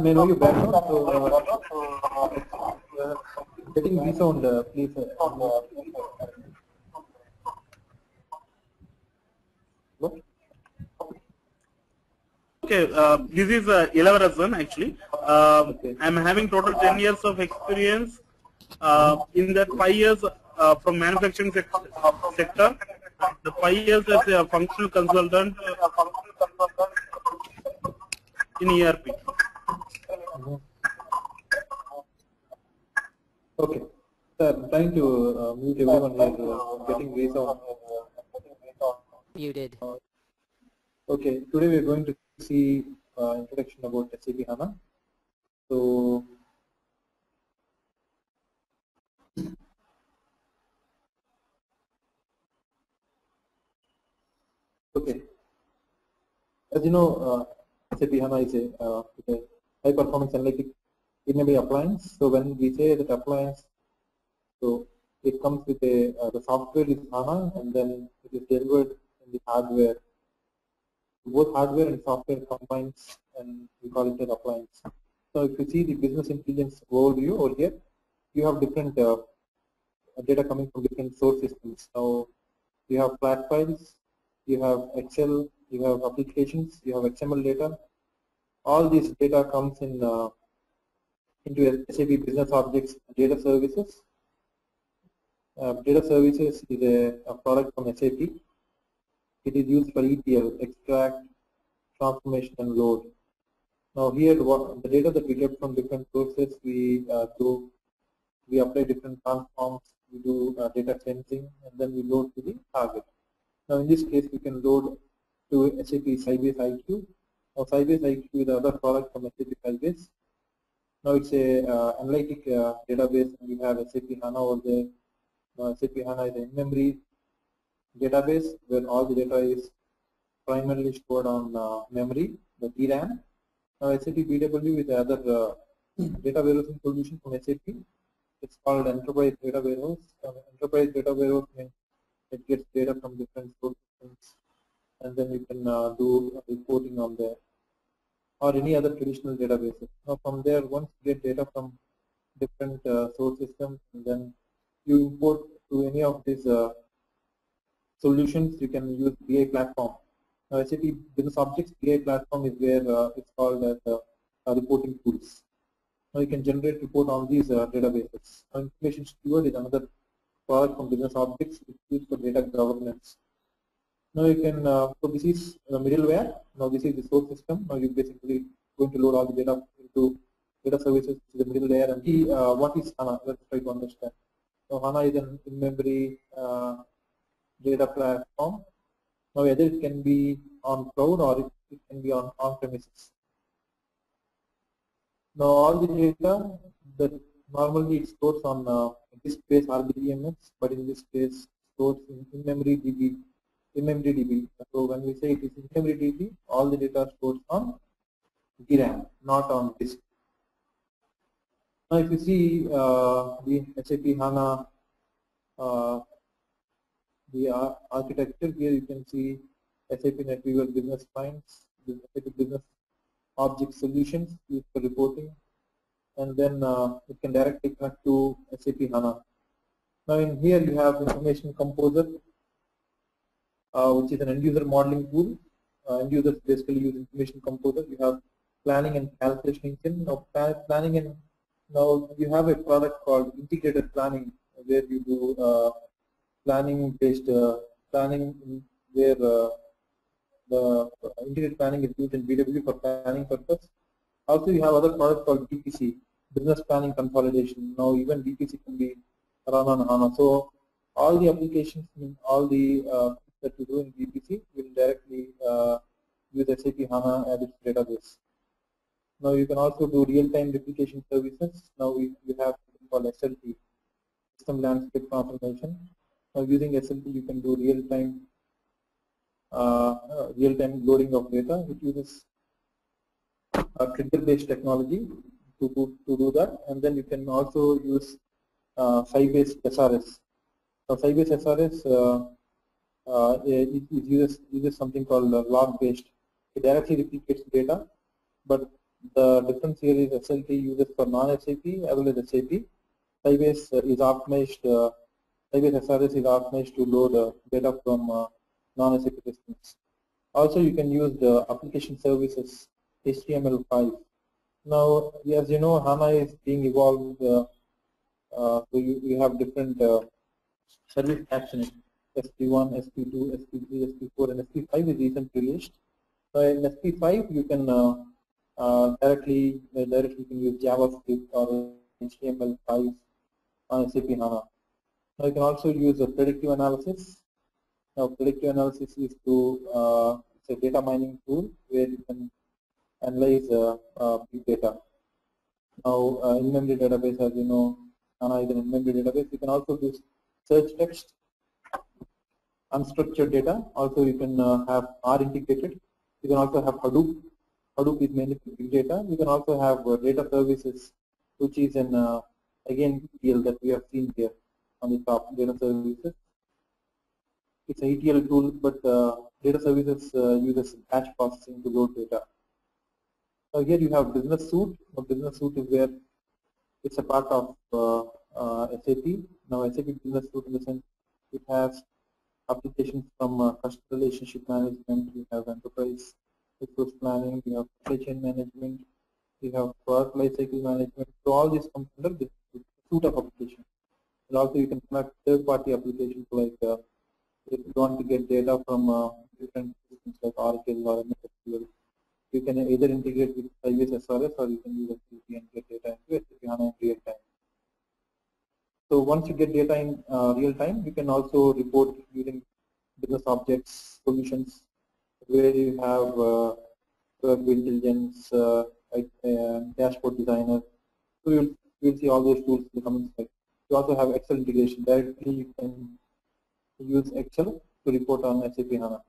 may know your background. So, uh, uh, getting resound, uh, please. Uh. Okay, uh, this is uh, Ilavarazan actually. Uh, Okay. I'm having total 10 years of experience. Uh, in that 5 years uh, from manufacturing sec sector, the 5 years as a functional consultant in ERP. Okay. Sir, I'm trying to uh, mute everyone here, uh, getting resound. Muted. Okay, today we are going to see uh, introduction about SAP HANA. So, okay, as you know, uh, SAP HANA is a, uh, a high performance analytic may be appliance. So when we say that appliance, so it comes with a uh, the software is HANA and then it is delivered in the hardware both hardware and software combines and we call it an appliance. So if you see the business intelligence overview over here, you have different uh, data coming from different source systems. So you have flat files, you have Excel, you have applications, you have XML data. All this data comes in uh, into SAP Business Objects Data Services. Uh, data Services is a, a product from SAP it is used for ETL, extract, transformation, and load. Now here, the data that we get from different sources, we uh, do, we apply different transforms, we do uh, data cleansing, and then we load to the target. Now in this case, we can load to SAP Sybase IQ. Now Sybase IQ is the other product from SAP Sybase. Now it's a uh, analytic uh, database, we have SAP HANA over there. SAP HANA is a in-memory database where all the data is primarily stored on uh, memory, the DRAM. Now SAP BW is another uh, data warehousing solution from SAP. It's called Enterprise Data Warehouse. Enterprise Data Warehouse means it gets data from different sources and then you can uh, do reporting on there or any other traditional databases. Now from there, once you get data from different uh, source systems and then you import to any of these uh, solutions, you can use BI platform. Now, SAP Business Objects BI platform is where uh, it's called as uh, reporting tools. Now, you can generate report on these uh, databases. Now, Information Steward is another product from Business Objects used for data governance. Now, you can, uh, so this is the middleware. Now, this is the source system. Now, you're basically going to load all the data into data services to the middle layer and see uh, what is HANA. Let's try to understand. So, HANA is an in-memory uh, data platform. Now whether it can be on cloud or it, it can be on on-premises. Now all the data that normally it stores on uh, disk-based RDBMS, but in this case stores in, in memory DB, in. So when we say it is in all the data stores on DRAM, not on disk. Now if you see uh, the SAP HANA uh, the architecture here you can see SAP NetWeaver Business Spines, SAP Business Object Solutions used for reporting, and then uh, it can directly connect to SAP HANA. Now in here you have Information Composer, uh, which is an end-user modeling tool. Uh, end users basically use Information Composer. You have planning and calculation engine. Now planning and now you have a product called integrated planning where you do uh, planning based uh, planning where uh, the integrated planning is used in BW for planning purpose. Also, you have other products called BPC, business planning consolidation. Now, even BPC can be run on HANA. So, all the applications, all the uh, that you do in BPC will directly uh, use SAP HANA as its database. Now, you can also do real-time replication services. Now, we, we have something called SLT, System Landscape Transformation. Now using SLT you can do real-time uh, real-time loading of data. It uses a trigger-based technology to do, to do that and then you can also use uh, Sybase SRS. So Sybase SRS uh, it, it uses, uses something called log-based. It directly replicates data but The difference here is SLT uses for non-SAP as well as SAP. Sybase uh, is optimized, uh, Sybase SRS is optimized to load uh, data from uh, non-SAP systems. Also, you can use the application services HTML5. Now, as you know, HANA is being evolved. Uh, uh, so you, you have different service it. SP1, SP2, SP3, SP4, and SP5 is recently released. So in SP5, you can uh, uh, directly uh, directly you can use JavaScript or HTML5 on SAP HANA. Now you can also use a predictive analysis. Now predictive analysis is to uh, it's a data mining tool where you can analyze uh, uh, big data. Now uh, in-memory database, as you know, HANA is an in-memory database. You can also do search text unstructured data. Also, you can uh, have R integrated. You can also have Hadoop. Hadoop is mainly big data. You can also have uh, data services, which is an uh, again ETL that we have seen here on the top data services. It's an ETL tool, but uh, data services uh, uses batch processing to load data. So here you have business suite. Now, business suite is where it's a part of uh, SAP. Now SAP business suite in the sense it has applications from uh, customer relationship management, we have enterprise resource planning, we have supply chain management, we have product lifecycle management. So all these come under this suite of applications. And also you can connect third-party applications like uh, if you want to get data from uh, different systems like Oracle or MS you can either integrate with Sybase SRS or you can use SAP and get data into SAP in real time. So once you get data in uh, real time, you can also report using business objects solutions where you have uh, intelligence, uh, like, uh, dashboard designer. So you'll, you'll see all those tools in the coming slide. You also have Excel integration. Directly you can use Excel to report on SAP HANA.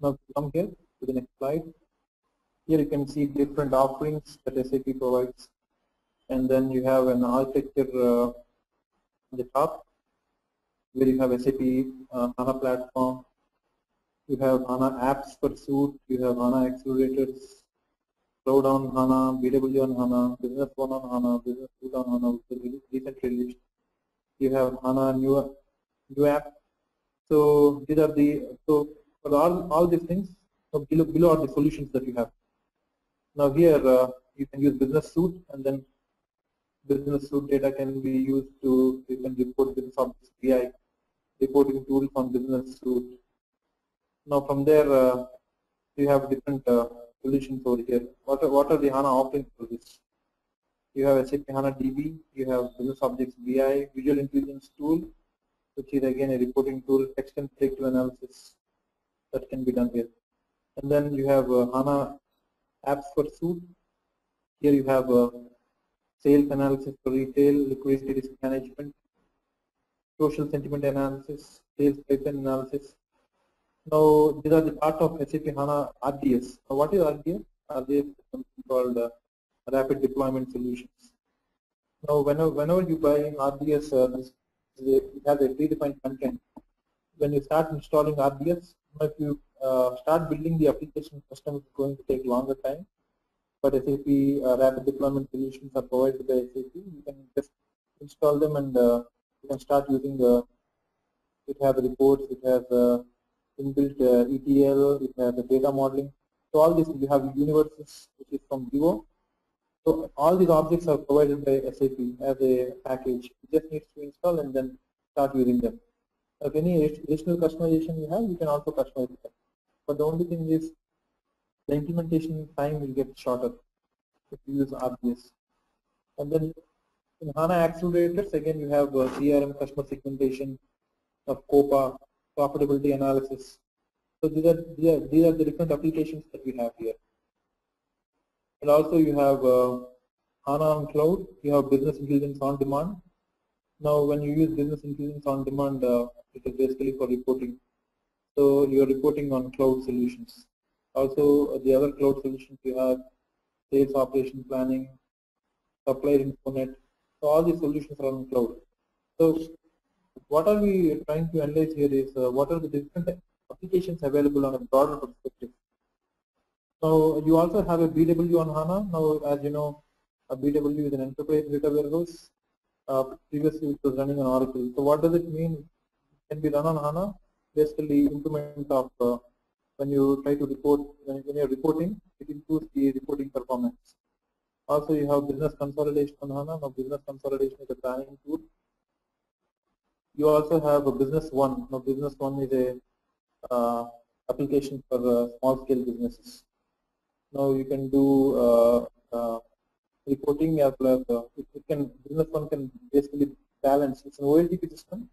Now come here to the next slide. Here you can see different offerings that SAP provides and then you have an architecture uh, on the top where you have SAP uh, HANA platform, you have HANA apps for suite, you have HANA accelerators, Cloud on HANA, BW on HANA, Business One on HANA, Business Suite on HANA, which is recently released. You have HANA new, new app. So these are the, so for all, all these things, so below, below are the solutions that you have. Now here uh, you can use Business Suite and then business suite data can be used to you can report business objects BI reporting tool from business suite. Now from there uh, you have different uh, solutions over here. What are, what are the HANA offerings for this? You have SAP HANA DB, you have business objects BI, visual intelligence tool, which is again a reporting tool, text and predictive analysis that can be done here. And then you have uh, HANA apps for suite. Here you have uh, sales analysis for retail, liquidity risk management, social sentiment analysis, sales pipeline analysis. Now, these are the part of SAP HANA RDS. Now, what is RDS? RDS is something called uh, Rapid Deployment Solutions. Now, whenever, whenever you buy an RDS, uh, it has a predefined content. When you start installing RDS, if you uh, start building the application custom, it's going to take longer time but SAP uh, rapid deployment solutions are provided by SAP. You can just install them and uh, you can start using the, it has reports, it has uh, inbuilt uh, ETL, it has data modeling. So all this, you have universes, which is from Vivo. So all these objects are provided by SAP as a package. You just need to install and then start using them. If any additional customization you have, you can also customize them. But the only thing is the implementation time will get shorter if you use. And then in HANA accelerators, again you have uh, CRM customer segmentation of COPA, profitability analysis. So these are, these are, these are the different applications that we have here. And also you have uh, HANA on cloud, you have business intelligence on demand. Now when you use business intelligence on demand, uh, it is basically for reporting. So you are reporting on cloud solutions. Also, the other cloud solutions you have sales operation planning, supplier infonet. So all these solutions are on cloud. So what are we trying to analyze here is uh, what are the different applications available on a broader perspective. Now you also have a BW on HANA. Now as you know, a BW is an enterprise data warehouse. Uh, previously it was running on Oracle. So what does it mean? It can be run on HANA. Basically implement of uh, when you try to report, when, you're reporting, it improves the reporting performance. Also you have business consolidation on HANA. Now business consolidation is a planning tool. You also have a business one. Now business one is a uh, application for uh, small scale businesses. Now you can do uh, uh, reporting as well as uh, it, it can business one can basically balance. It's an OLTP system,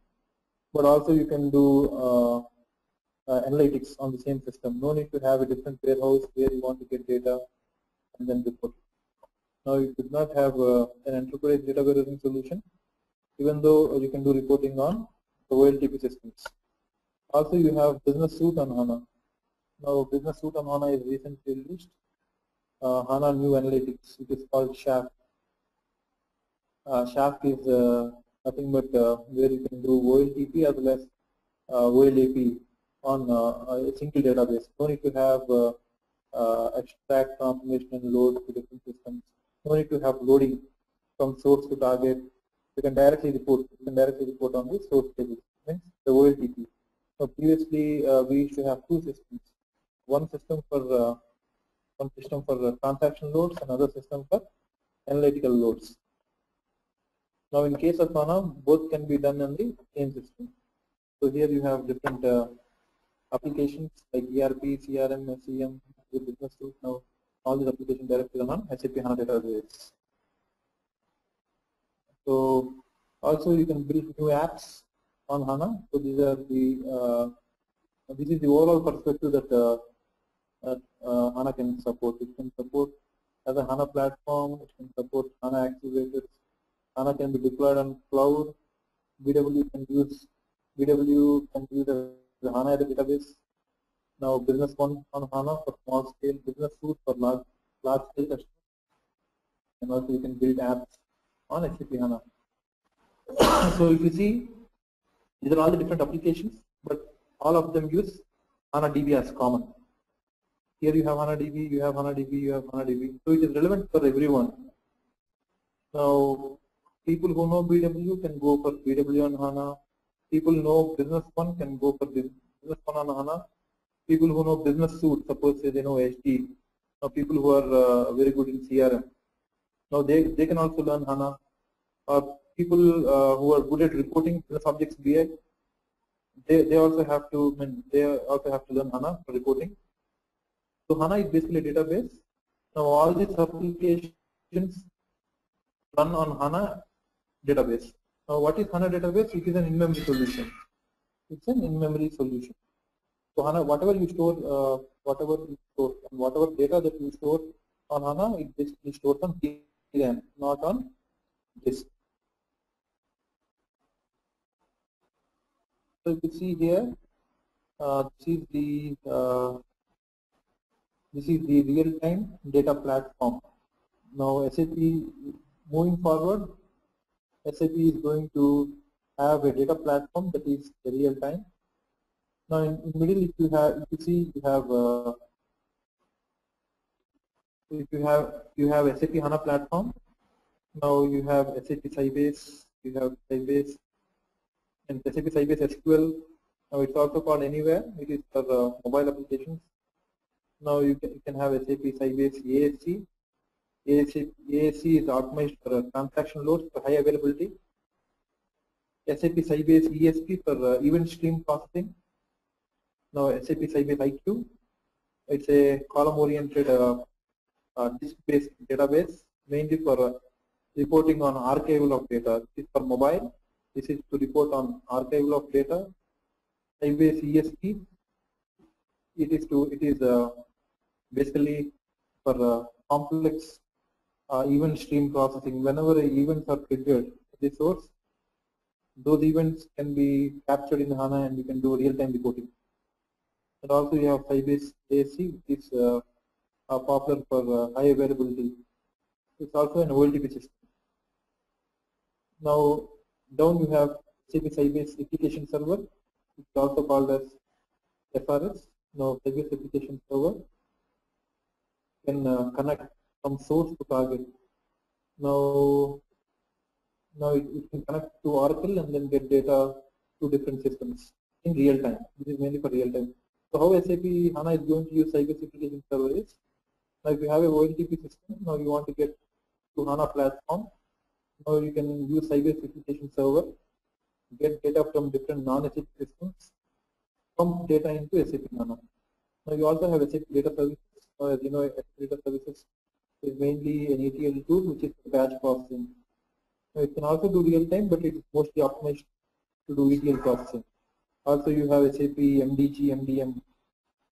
but also you can do uh, analytics on the same system. No need to have a different warehouse where you want to get data and then report. Now you could not have uh, an enterprise data warehousing solution, even though you can do reporting on the OLTP systems. Also you have Business Suite on HANA. Now Business Suite on HANA is recently released uh, HANA New Analytics. It is called Shaft. Uh, Shaft is uh, nothing but uh, where you can do OLTP as well as uh, OLAP on uh, a single database. No need to have uh, uh, extract, transformation, and load to different systems. No need to have loading from source to target. You can directly report. You can directly report on the source table. Means the OLTP. So previously uh, we used to have two systems. One system for uh, one system for uh, transaction loads, another system for analytical loads. Now in case of HANA, both can be done on the same system. So here you have different uh, applications like ERP, CRM, SCM, the business suite. Now all these applications directly run on SAP HANA database. So also you can build new apps on HANA. So these are the uh, this is the overall perspective that uh, that uh, HANA can support. It can support as a HANA platform, it can support HANA accelerators. HANA can be deployed on cloud. BW can use BW can use the, HANA as database. Now business one on HANA for small scale, business suite for large large scale customers. And also you can build apps on SAP HANA. so if you see, these are all the different applications, but all of them use HANA DB as common. Here you have HANA DB, you have HANA DB, you have HANA DB. So it is relevant for everyone. Now, people who know BW can go for BW on HANA. People know Business One can go for Business One on HANA. People who know Business Suite, suppose say they know HD. Now, people who are uh, very good in CRM. Now, they, they can also learn HANA. Or people uh, who are good at reporting business objects BI, they, they also have to I mean, they also have to learn HANA for reporting. So HANA is basically a database. Now all these applications run on HANA database. Now what is HANA database? It is an in-memory solution. It's an in-memory solution. So HANA, whatever you store, uh, whatever you store, and whatever data that you store on HANA, it basically stores on DRAM, not on disk. So you can see here, uh, this is the uh, this is the real-time data platform. Now SAP moving forward, SAP is going to have a data platform that is real-time. Now in, in middle, if you have, if you see, you have uh, if you have you have SAP HANA platform. Now you have SAP Sybase, you have Sybase, and SAP Sybase SQL. Now it's also called Anywhere. It is for uh, mobile applications. Now you can, you can have SAP Sybase ASE. ASE is optimized for uh, transaction loads for high availability. SAP Sybase ESP for uh, event stream processing. Now SAP Sybase IQ. It's a column-oriented uh, disk-based database, mainly for reporting on archival of data. This is for mobile. This is to report on archival of data. Sybase ESP. It is to it is basically for complex uh, event stream processing. Whenever events are triggered at the source, those events can be captured in HANA and you can do real-time reporting. And also you have Sybase ASE, which is uh, popular for uh, high availability. It's also an OLTP system. Now down you have SAP Sybase application server. It's also called as SRS. Now Sybase application server. can uh, connect from source to target. Now, now it, it, can connect to Oracle and then get data to different systems in real time. This is mainly for real time. So how SAP HANA is going to use Sybase Application Server is, now if you have a OLTP system, now you want to get to HANA platform, now you can use Application Server, get data from different non-SAP systems, pump data into SAP HANA. Now you also have SAP Data Services. Now as you know, SAP Data Services is mainly an ETL tool which is batch processing. It can also do real time, but it is mostly optimized to do ETL processing. Also you have SAP MDG, MDM,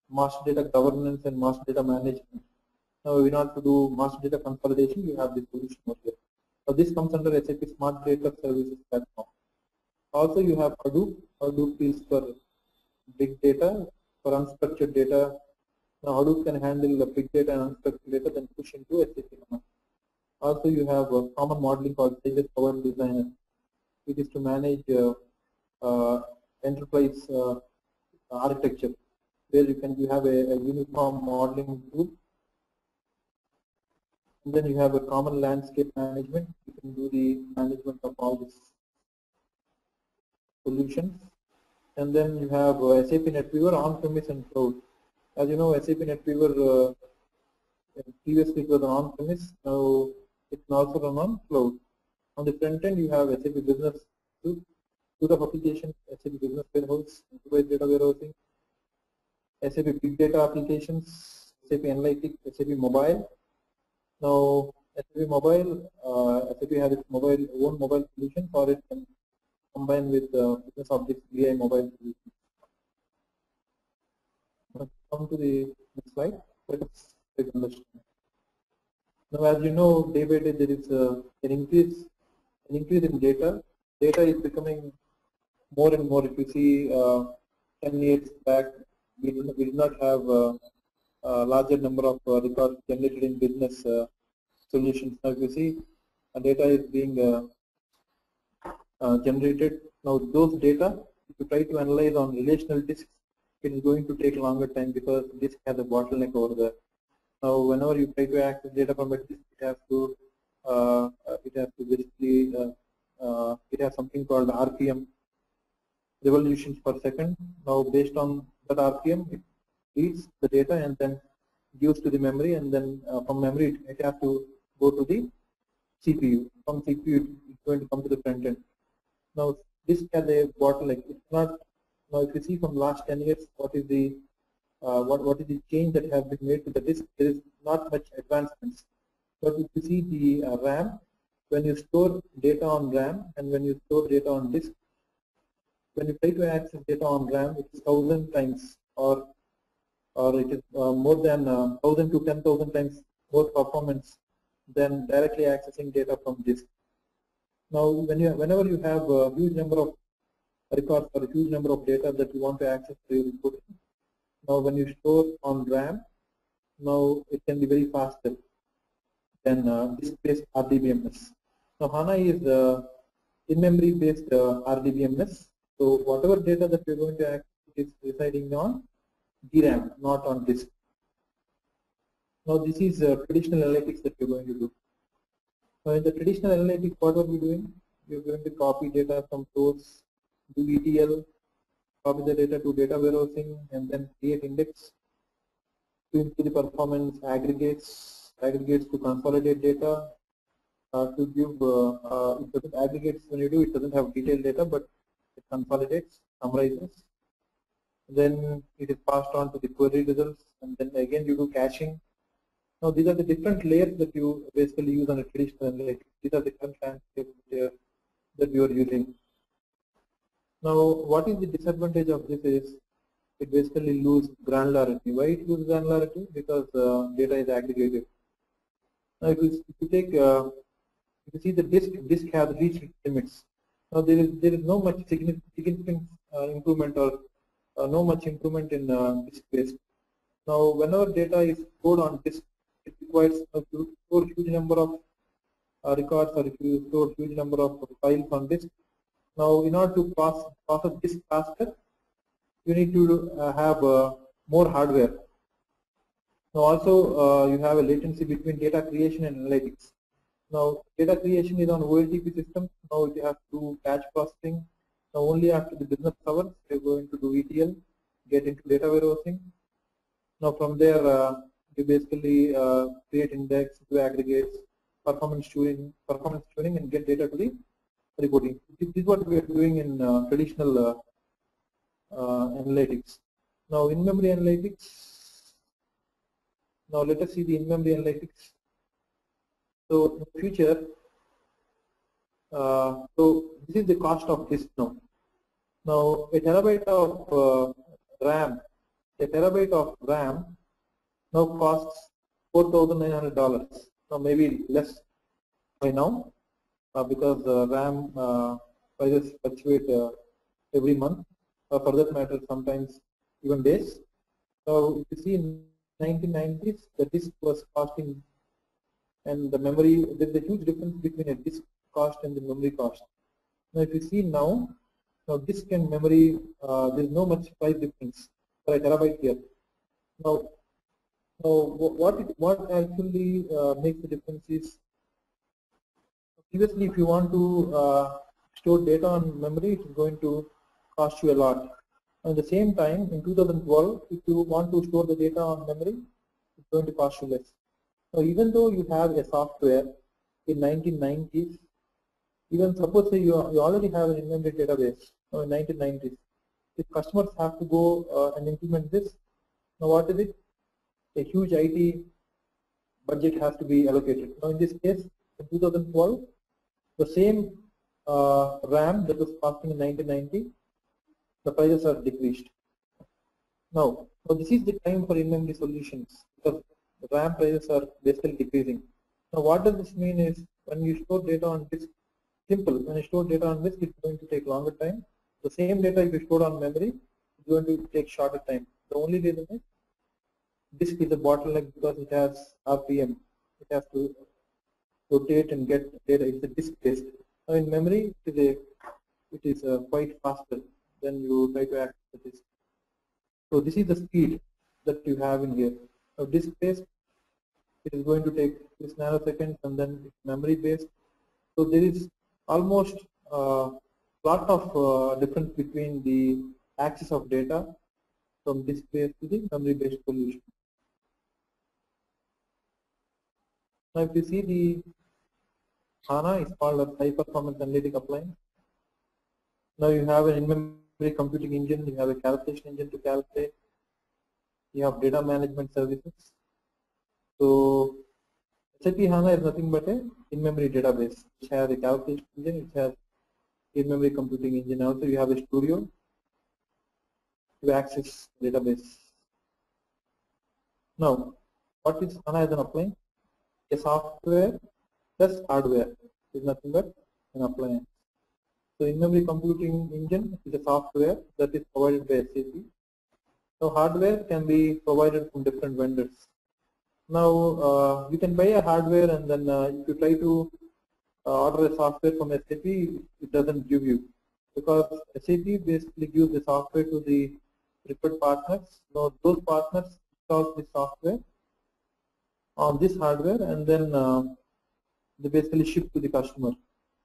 master data governance and master data management. Now in order to do master data consolidation, you have this solution over. So this comes under SAP Smart Data Services platform. Also you have Hadoop. Hadoop is for big data, for unstructured data. Now Hadoop can handle the big data and unstructured data, then push into SAP. Also you have a common modeling called Sybase Power Designer. Is to manage uh, uh, enterprise uh, architecture where you can you have a, a uniform modeling tool and then you have a common landscape management you can do the management of all these solutions and then you have uh, SAP NetWeaver on-premise and cloud as you know SAP NetWeaver uh, previously was on-premise now it can also run on cloud on the front end you have SAP Business Suite suite of applications, SAP Business Warehouse, Enterprise Data Warehousing, SAP Big Data Applications, SAP Analytics, SAP Mobile. Now, SAP Mobile, uh, SAP has its mobile own mobile solution or it can combine with uh, Business Objects BI mobile solution. Let's come to the next slide. Let us take understand. Now, as you know, day by day there is uh, an increase, an increase in data. Data is becoming more and more. If you see uh, 10 years back, we did, we did not have uh, a larger number of uh, records generated in business uh, solutions. Now if you see, data is being generated. Now those data, if you try to analyze on relational disks, it is going to take longer time because disk has a bottleneck over there. Now whenever you try to access data from a disk, it has to uh, uh, it has to basically uh, it has something called RPM revolutions per second. Now based on that RPM, it reads the data and then gives to the memory and then uh, from memory it, it has to go to the CPU. From CPU it's going to come to the front end. Now this has a bottleneck. It's not now if you see from last 10 years what is the uh, what what is the change that has been made to the disk? There is not much advancements. But if you see the uh, RAM, when you store data on RAM and when you store data on disk, when you try to access data on RAM, it is thousand times or or it is uh, more than uh, thousand to ten thousand times more performance than directly accessing data from disk. Now, when you whenever you have a huge number of records or a huge number of data that you want to access for your reporting, now when you store on RAM, now it can be very faster than uh, disk-based RDBMS. Now HANA is uh, in-memory based uh, RDBMS so whatever data that we're going to access is residing on DRAM, not on disk. Now this is uh, traditional analytics that we're going to do. So in the traditional analytics, what are we doing? We're going to copy data from source, do ETL, copy the data to data warehousing, and then create index to improve the performance, aggregates, aggregates to consolidate data, uh, to give, uh, uh, it doesn't aggregates when you do, it doesn't have detailed data, but it consolidates, summarizes, then it is passed on to the query results, and then again you do caching. Now these are the different layers that you basically use on a traditional analytics. These are the different landscapes that you are using. Now what is the disadvantage of this is it basically lose granularity. Why it loses granularity? Because uh, data is aggregated. Now if you, if you take, uh, if you see the disk, disk has reached limits. Now there is there is no much significant uh, improvement or uh, no much improvement in uh, disk space. Now whenever data is stored on disk, it requires a store huge number of uh, records or if you store huge number of files on disk. Now in order to pass process disk faster, you need to uh, have uh, more hardware. Now also uh, you have a latency between data creation and analytics. Now data creation is on OLTP system. Now you have to batch processing. Now only after the business hours you're going to do ETL, get into data warehousing. Now from there uh, you basically uh, create index, do aggregates, performance tuning, performance tuning, and get data to the reporting. This is what we are doing in uh, traditional uh, uh, analytics. Now in-memory analytics. Now let us see the in-memory analytics. So in future, uh, so this is the cost of this now. Now a terabyte of RAM, a terabyte of RAM now costs four thousand nine hundred dollars. Now maybe less by now because uh, RAM uh, prices fluctuate uh, every month. Uh, for that matter, sometimes even days. So if you see in 1990s, the disk was costing and the memory, there's a huge difference between a disk cost and the memory cost. Now if you see now, now disk and memory, uh, there's no much price difference for a terabyte here. Now, now what it, what actually uh, makes the difference is previously if you want to uh, store data on memory, it's going to cost you a lot. At the same time, in 2012, if you want to store the data on memory, it's going to cost you less. Now, even though you have a software in 1990s, even suppose you, you already have an in-memory database in 1990s, if customers have to go uh, and implement this, now what is it? A huge IT budget has to be allocated. Now in this case, in 2012, the same uh, RAM that was costing in 1990, the prices are decreased. Now, so this is the time for in-memory solutions because the RAM prices are basically decreasing. Now what does this mean is when you store data on disk, simple, when you store data on disk it's going to take longer time. The same data if you store on memory it's going to take shorter time. The only reason is disk is a bottleneck because it has RPM. It has to rotate and get data. It's a disk based. Now in memory it is a it is uh, quite faster than you try to access the disk. So this is the speed that you have in here. Now disk based, it is going to take this nanoseconds and then memory based. So there is almost a uh, lot of uh, difference between the access of data from disk based to the memory based solution. Now if you see the HANA is called a high performance analytic appliance. Now you have an in-memory computing engine, you have a calculation engine to calculate, you have data management services. So SAP HANA is nothing but a in-memory database which has a calculation engine, which has in-memory computing engine. Also you have a studio to access database. Now, what is HANA as an appliance? A software plus hardware is nothing but an appliance. So in-memory computing engine is a software that is provided by SAP. So hardware can be provided from different vendors. Now uh, you can buy a hardware and then uh, if you try to uh, order a software from SAP, it doesn't give you because SAP basically gives the software to the preferred partners. Now those partners install the software on this hardware and then uh, they basically ship to the customer.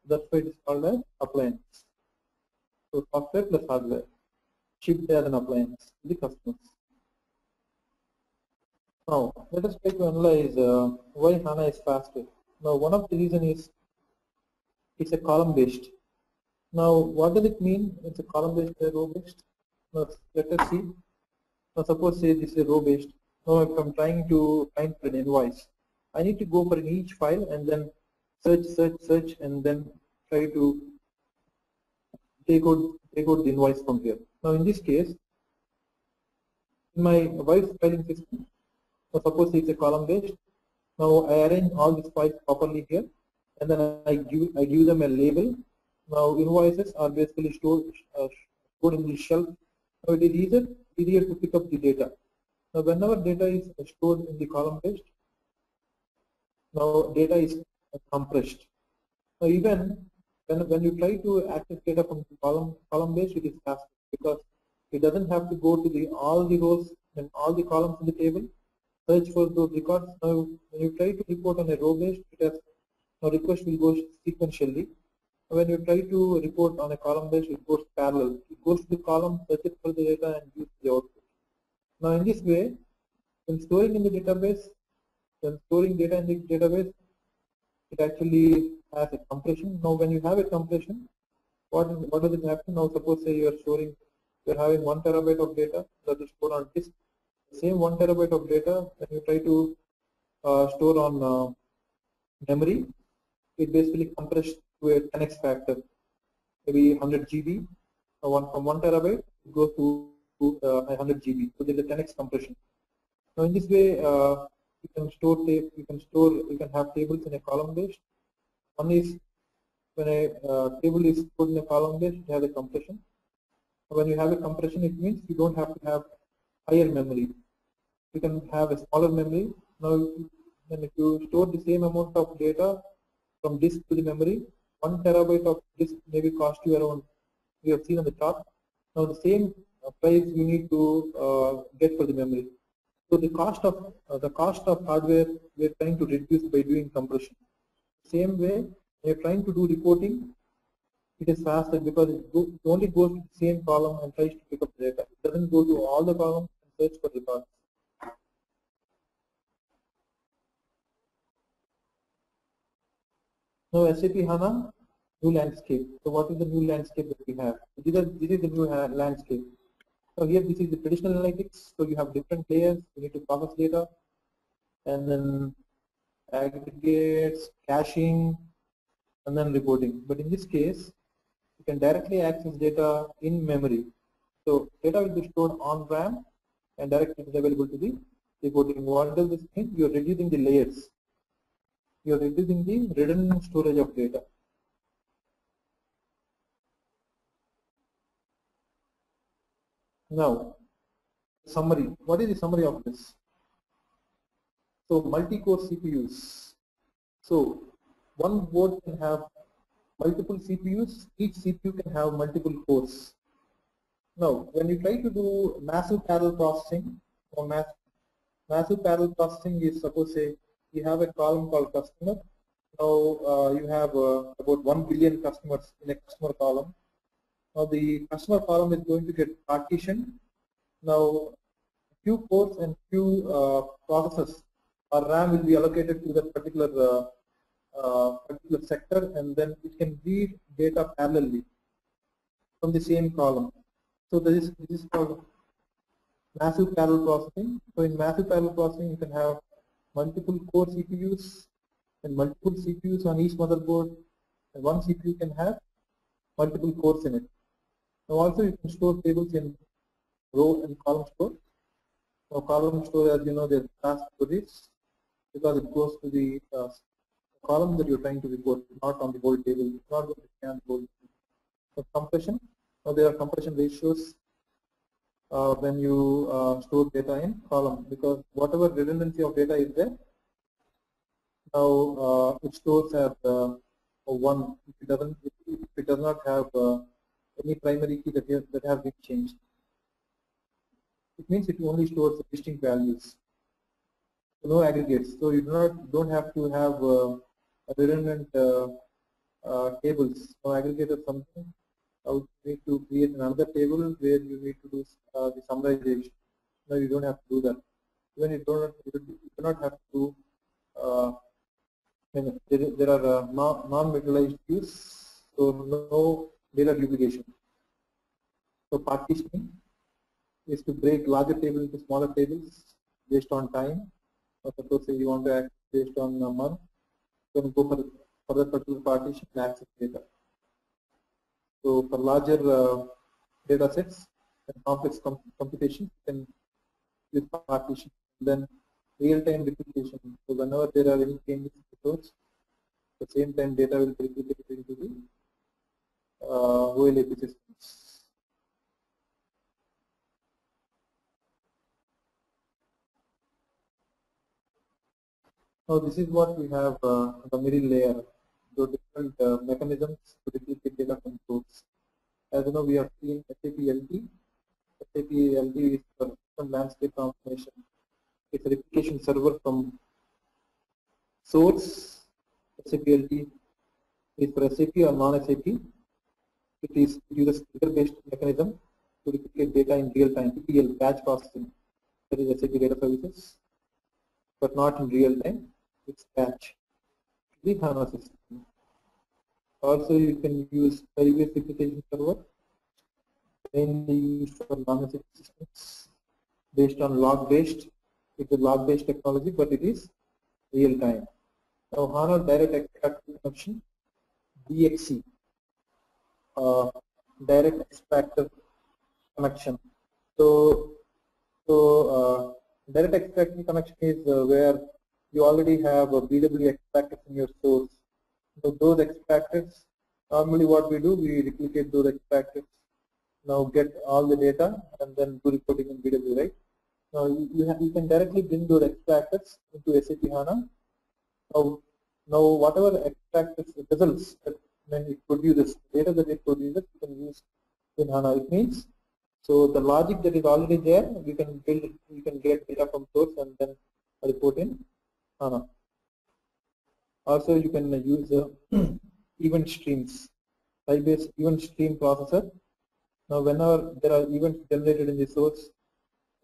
That's why it is called as appliance. So software plus hardware shipped as an appliance to the customers. Now let us try to analyze uh, why HANA is faster. Now one of the reason is it's a column based. Now what does it mean? It's a column based row based. Now let us see. Now suppose say this is row based. Now if I'm trying to find an invoice, I need to go for each file and then search, search, search, and then try to take out, take out the invoice from here. Now in this case, in my wife's filing system, so suppose it's a column based, now I arrange all these files properly here, and then I give I give them a label. Now invoices are basically stored uh, stored in the shelf. So it is easier easier to pick up the data. Now whenever data is stored in the column based, now data is compressed. So even when, when you try to access data from column column based, it is faster because it doesn't have to go to the all the rows and all the columns in the table. search for those records. Now, when you try to report on a row based, it has now request will go sequentially. When you try to report on a column based, it goes parallel. It goes to the column, search it for the data, and use the output. Now, in this way, when storing in the database, when storing data in the database, it actually has a compression. Now, when you have a compression, what is what does it happen? Now, suppose say you are storing, you are having one terabyte of data that is stored on disk. The same one terabyte of data, when you try to uh, store on uh, memory, it basically compressed to a 10x factor, maybe 100 GB. Uh, one from one terabyte it goes to, to uh, 100 GB. So there's a 10x compression. Now, in this way, uh, you can store you can store, you can have tables in a column based. One is when a uh, table is put in a column based, it has a compression. When you have a compression, it means you don't have to have higher memory. You can have a smaller memory. Now, then if you store the same amount of data from disk to the memory, one terabyte of disk maybe cost you around, we have seen on the top. Now, the same price you need to uh, get for the memory. So the cost of uh, the cost of hardware we are trying to reduce by doing compression. Same way, we are trying to do reporting. It is faster because it, go, it only goes to the same column and tries to pick up the data. It doesn't go to all the columns and search for records. Now SAP HANA new landscape. So what is the new landscape that we have? This is, this is the new landscape. So here this is the traditional analytics. So you have different layers. You need to process data and then aggregates, caching, and then reporting. But in this case, you can directly access data in memory. So data will be stored on RAM and directly is available to the reporting. What does this mean? You're reducing the layers. You're reducing the redundant storage of data. Now, summary. What is the summary of this? So multi-core CPUs. So one board can have multiple CPUs. Each CPU can have multiple cores. Now, when you try to do massive parallel processing, or mass, massive parallel processing is suppose say you have a column called customer. Now uh, you have uh, about 1 billion customers in a customer column. Now the customer column is going to get partitioned. Now few cores and few uh, processes or RAM will be allocated to that particular uh, uh, particular sector and then it can read data parallelly from the same column. So this is, this is called massive parallel processing. So in massive parallel processing you can have multiple core CPUs and multiple CPUs on each motherboard and one CPU can have multiple cores in it. Now also you can store tables in row and column store. Now column store as you know there's for this because it goes to the uh, column that you're trying to report, not on the whole table, it's not going to scan the whole So compression, now there are compression ratios uh, when you uh, store data in column because whatever redundancy of data is there, now uh, it stores at uh, one, if it doesn't, if it does not have uh, any primary key that, have, that have been changed. It means it only stores distinct values So no aggregates. So you do not don't have to have uh, redundant uh, uh, tables. No aggregate or something. I would need to create another table where you need to do uh, the summarization. No, you don't have to do that. Even you don't, you do not have to. Uh, there, there are uh, non-materialized views, so no data duplication. So partitioning is to break larger tables into smaller tables based on time or suppose say you want to access based on a month, can go for, for particular partition and access data. So for larger uh, data sets and complex com computation, you can use partition. Then real-time replication. So whenever there are any changes in the source, the same time data will be replicated into the uh. So this is what we have uh, the middle layer, the different uh, mechanisms to replicate data from source. As you know, we have seen SAP LT. SAP LT is for system landscape transformation. It it's a replication server from source SAP LT is for SAP or non-SAP. It is it uses trigger-based mechanism to replicate data in real time, ETL batch processing. That is SAP data services, but not in real time. It's batch. The HANA system. Also, you can use previous replication server, mainly used for non-SAP systems, based on log-based. It's a log-based technology, but it is real time. Now, HANA direct extract DXC, direct extractor connection. So, so uh, direct extraction connection is uh, where you already have a BW extractors in your source. So those extractors, normally what we do, we replicate those extractors. Now get all the data and then do reporting in BW, right? Now you, you, you can directly bring those extractors into SAP HANA now, now whatever extract results that when it produces data that it produces, you can use in HANA. It means so the logic that is already there, we can build, we can get data from source and then report in HANA. Also, you can use uh, event streams, Sybase event stream processor. Now, whenever there are events generated in the source,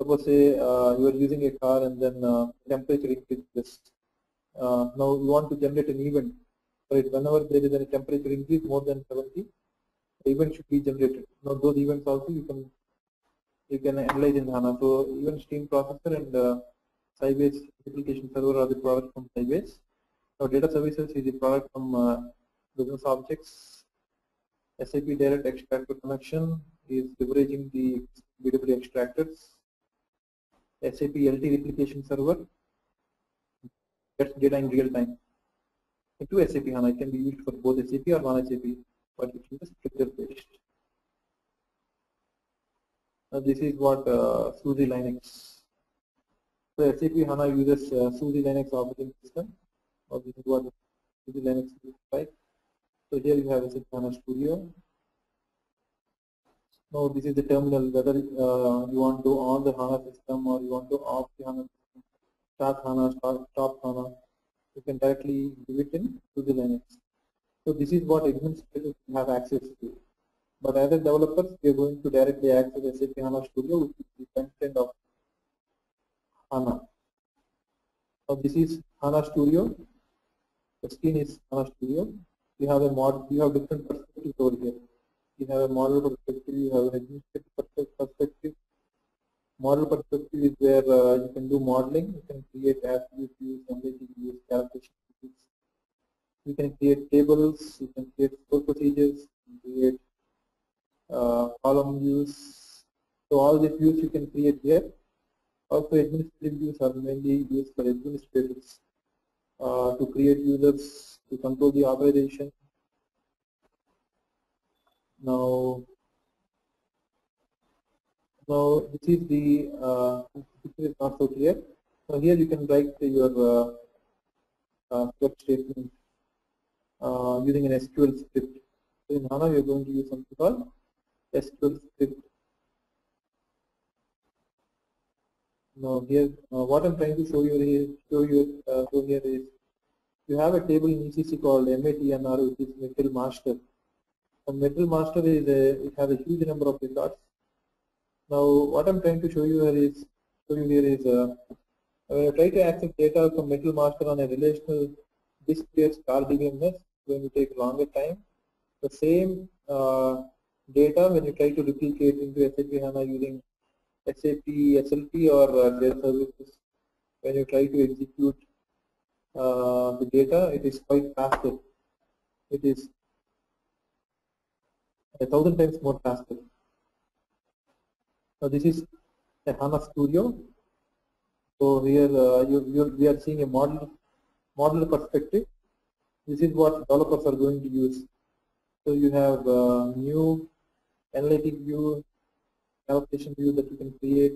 suppose say uh, you are using a car and then uh, temperature increases uh, now you want to generate an event, right? Whenever there is a temperature increase more than 70, the event should be generated. Now those events also you can you can analyze in HANA. So event stream processor and uh, Sybase application server are the product from Sybase. Now data services is a product from uh, business objects. SAP direct extractor connection is leveraging the BW extractors. SAP LT replication server gets data in real time into SAP HANA. It can be used for both SAP or non-SAP, but it is trigger based. Now this is what uh, SUSE Linux. So SAP HANA uses uh, SUSE Linux operating system. Or this is what SUSE Linux looks like. So here you have SAP HANA Studio. Now this is the terminal, whether uh, you want to on the HANA system or you want to off the HANA system, start HANA, start, stop HANA, you can directly do it in to the Linux. So this is what administrators have access to. But as a developers, we are going to directly access SAP HANA Studio, which is the front end of HANA. So this is HANA Studio. The screen is HANA Studio. We have a mod. We have different perspectives over here. You have a model perspective. You have an administrative perspective Model perspective is where uh, you can do modeling, you can create attribute views, analytic views, calculation views. You can create tables, you can create stored procedures, you can create uh, column views. So all these views you can create here. Also administrative views are mainly used for administrators uh, to create users, to control the organization. Now now this is the uh, picture is not so clear. So here you can write your uh, uh, script statement uh, using an SQL script. So in HANA we are going to use something called SQL script. Now here, uh, what I'm trying to show you here, show you show here is you have a table in ECC called MATNR, which is Material Master. And Material Master is a, it has a huge number of records now, what I'm trying to show you here is show you here is uh, when I try to access data from Material Master on a relational disk-based RDBMS, going to take longer time. The same uh, data when you try to replicate into SAP HANA using SAP SLT or uh, their services, when you try to execute uh, the data, it is quite faster. It is a thousand times more faster. So this is a HANA Studio. So here uh, you, you, we are seeing a model model perspective. This is what developers are going to use. So you have uh, new analytic view, application view that you can create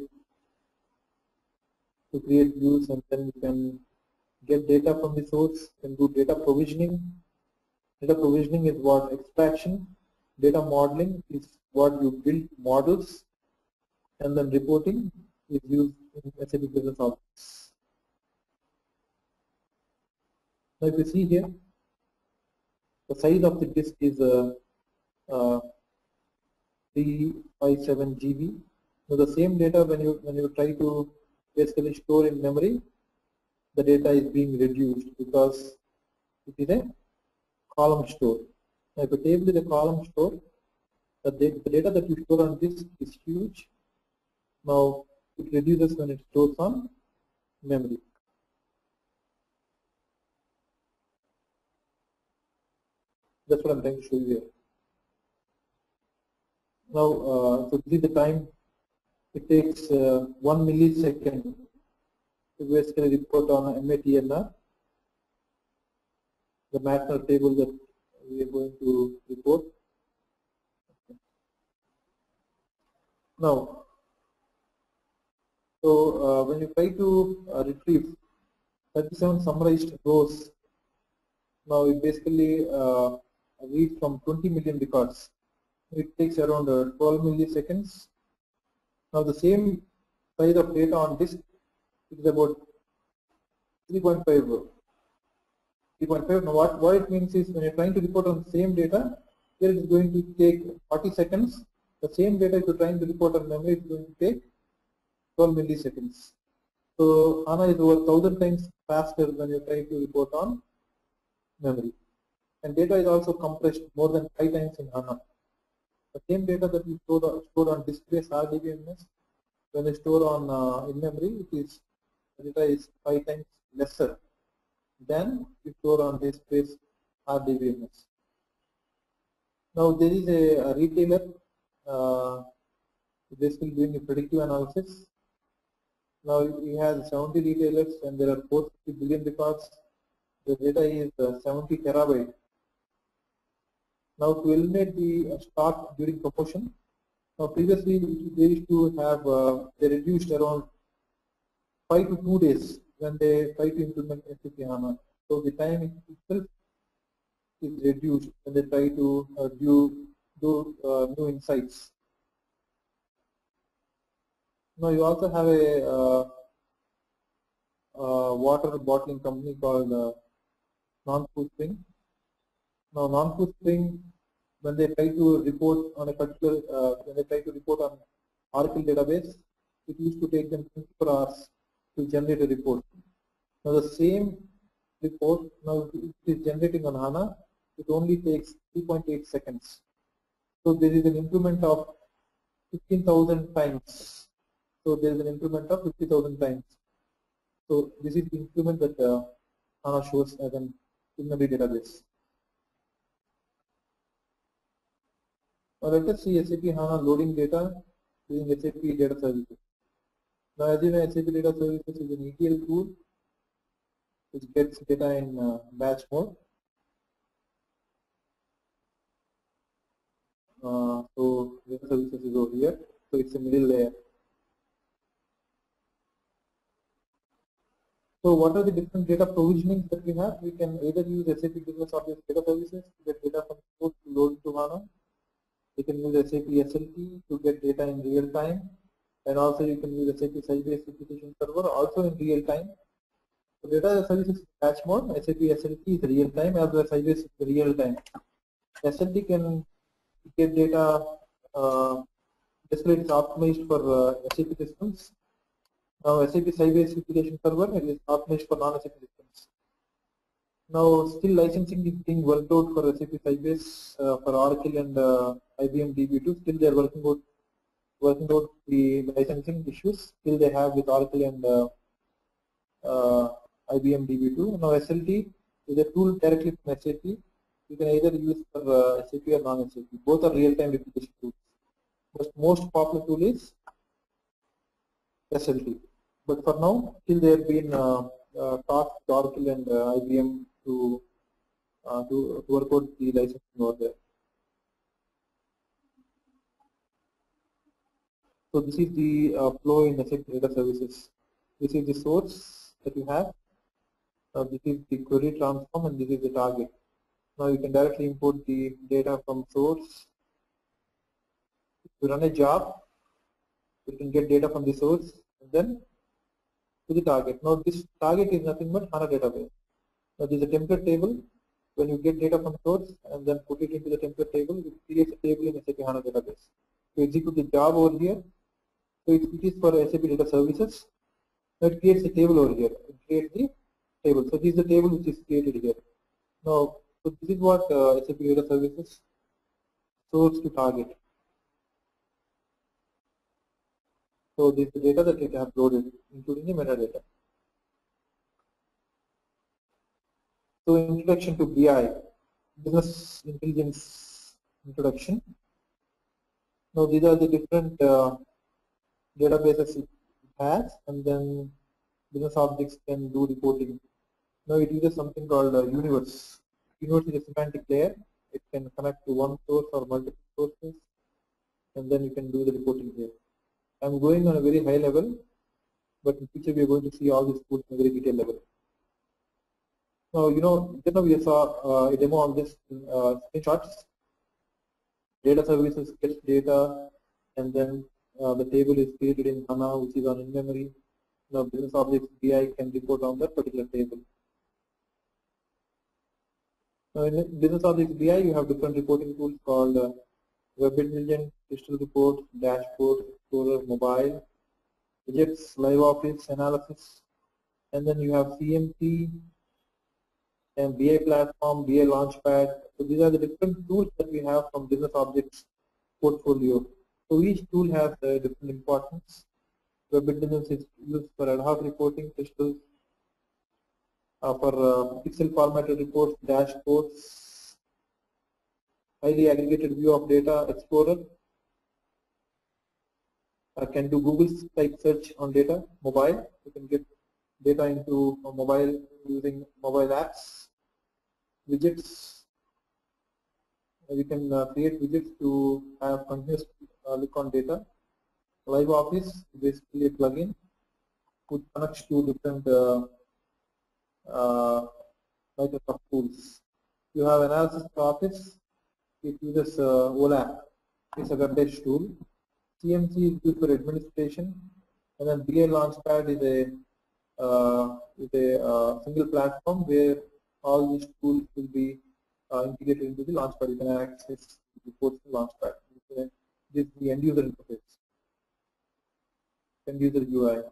to create views and then you can get data from the source, you can do data provisioning. Data provisioning is what extraction, data modeling is what you build models and then reporting is used in SAP Business Objects. Now if you see here, the size of the disk is uh, uh, 357 GB. So the same data when you when you try to basically store in memory, the data is being reduced because it is a column store. Now if a table is a column store, the data that you store on disk is huge now it reduces when it stores on memory. That's what I'm trying to show you here. Now, uh, so this is the time it takes uh, one millisecond to basically report on MATNR, the matter table that we are going to report. Now, so uh, when you try to uh, retrieve 37 summarized rows, now it basically uh, reads from 20 million records. It takes around uh, 12 milliseconds. Now the same size of data on disk is about 3.5 3.5. Now what, what it means is when you're trying to report on the same data, here it is going to take 40 seconds. The same data if you're trying to report on memory, it's going to take 12 milliseconds. So HANA is over 1000 times faster when you try to report on memory. And data is also compressed more than 5 times in HANA. The same data that we stored on, stored on disk-based RDBMS, when they store on uh, in memory, it is data is 5 times lesser than we store on disk-based RDBMS. Now there is a, a retailer uh, basically doing a predictive analysis now we have 70 retailers and there are 450 billion records. The data is uh, 70 terabyte. Now to eliminate the uh, stock during promotion, now previously they used to have, uh, they reduced around 5 to 2 days when they try to implement SAP HANA. So the time itself is reduced when they try to uh, do, do uh, new insights. Now you also have a uh, uh, water bottling company called uh, Nongfu Spring. Now Nongfu Spring, when they try to report on a particular, uh, when they try to report on Oracle database, it used to take them 24 hours to generate a report. Now the same report, now it is generating on HANA, it only takes 3.8 seconds. So there is an improvement of 15,000 times so there is an increment of 50,000 times. So this is the increment that uh, HANA shows as an in-memory database. Now let us see SAP HANA loading data using SAP data services. Now as you know SAP data services is an ETL tool which gets data in uh, batch mode. Uh, so data services is over here. So it's a middle layer. So what are the different data provisionings that we have? We can either use SAP Business Objects Data Services to get data from source to load to HANA. You can use SAP SLT to get data in real time. And also you can use SAP Sybase Application Server also in real time. So data services is batch mode, SAP SLT is real time as well as Sybase is real time. SLT can get data, uh, basically it's optimized for uh, SAP systems now SAP Sybase application server is optimized for non-SAP systems. Now still licensing is being worked out for SAP Sybase uh, for Oracle and uh, IBM DB2. Still they are working out working out the licensing issues. Still they have with Oracle and uh, uh IBM DB2. Now SLT is a tool directly from SAP. You can either use for uh, SAP or non-SAP. Both are real-time replication tools. But most popular tool is SLT. But for now, still there have been uh, uh, with Oracle and uh, IBM to, uh, to, to work out the licensing over there. So this is the uh, flow in SAP data services. This is the source that you have. Uh, this is the query transform and this is the target. Now you can directly import the data from source. If you run a job, you can get data from the source and then to the target. Now this target is nothing but HANA database. Now this is a template table. When you get data from source and then put it into the template table, it creates a table in SAP HANA database. To execute the job over here, so it, it is for SAP data services. Now it creates a table over here. It creates the table. So this is the table which is created here. Now, so this is what uh, SAP data services source to target. So this is the data that it has loaded, including the metadata. So introduction to BI, business intelligence introduction. Now these are the different uh, databases it has and then business objects can do reporting. Now it uses something called uh, universe. Universe is a semantic layer. It can connect to one source or multiple sources and then you can do the reporting here. I'm going on a very high level, but in future we are going to see all these tools on a very detailed level. Now, you know, just now we saw uh, a demo on this uh, screenshots. Data services gets data, and then uh, the table is created in HANA, which is on in-memory. Now, business objects BI can report on that particular table. Now, in business objects BI, you have different reporting tools called uh, Web Intelligence, Crystal Report, Dashboard, Explorer, Mobile, Widgets, Live Office, Analysis, and then you have CMC, and BI platform, BI Launchpad. So these are the different tools that we have from Business Objects portfolio. So each tool has a different importance. Web Intelligence is used for ad hoc reporting, crystals, uh, for uh, pixel formatted reports, dashboards, highly aggregated view of data, Explorer. I can do Google type search on data, mobile. You can get data into mobile using mobile apps, widgets. We can uh, create widgets to have continuous uh, look on data. Live Office, basically a plugin, which connects to different uh, uh, Microsoft tools. You have Analysis Office, it uses uh, OLAP, it's a web-based tool. CMC is used for administration, and then BI Launchpad is a uh, with a uh, single platform where all these tools will be uh, integrated into the Launchpad. You can access reports in Launchpad. This is the end user interface, end user UI.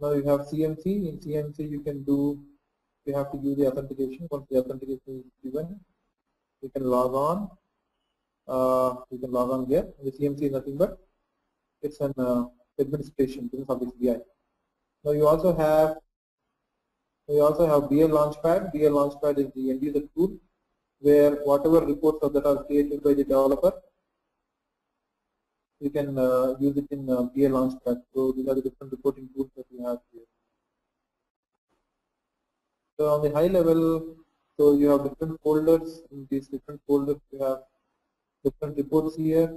Now you have CMC. In CMC, you can do, you have to use the authentication. Once the authentication is given, you can log on. Uh, you can log on here. The CMC is nothing but it's an uh, administration business objects BI. Now you also have we also have BI Launchpad. BI Launchpad is the end user tool where whatever reports that are created by the developer, you can uh, use it in uh, BI Launchpad. So these are the different reporting tools that we have here. So on the high level, so you have different folders. In these different folders, you have different reports here.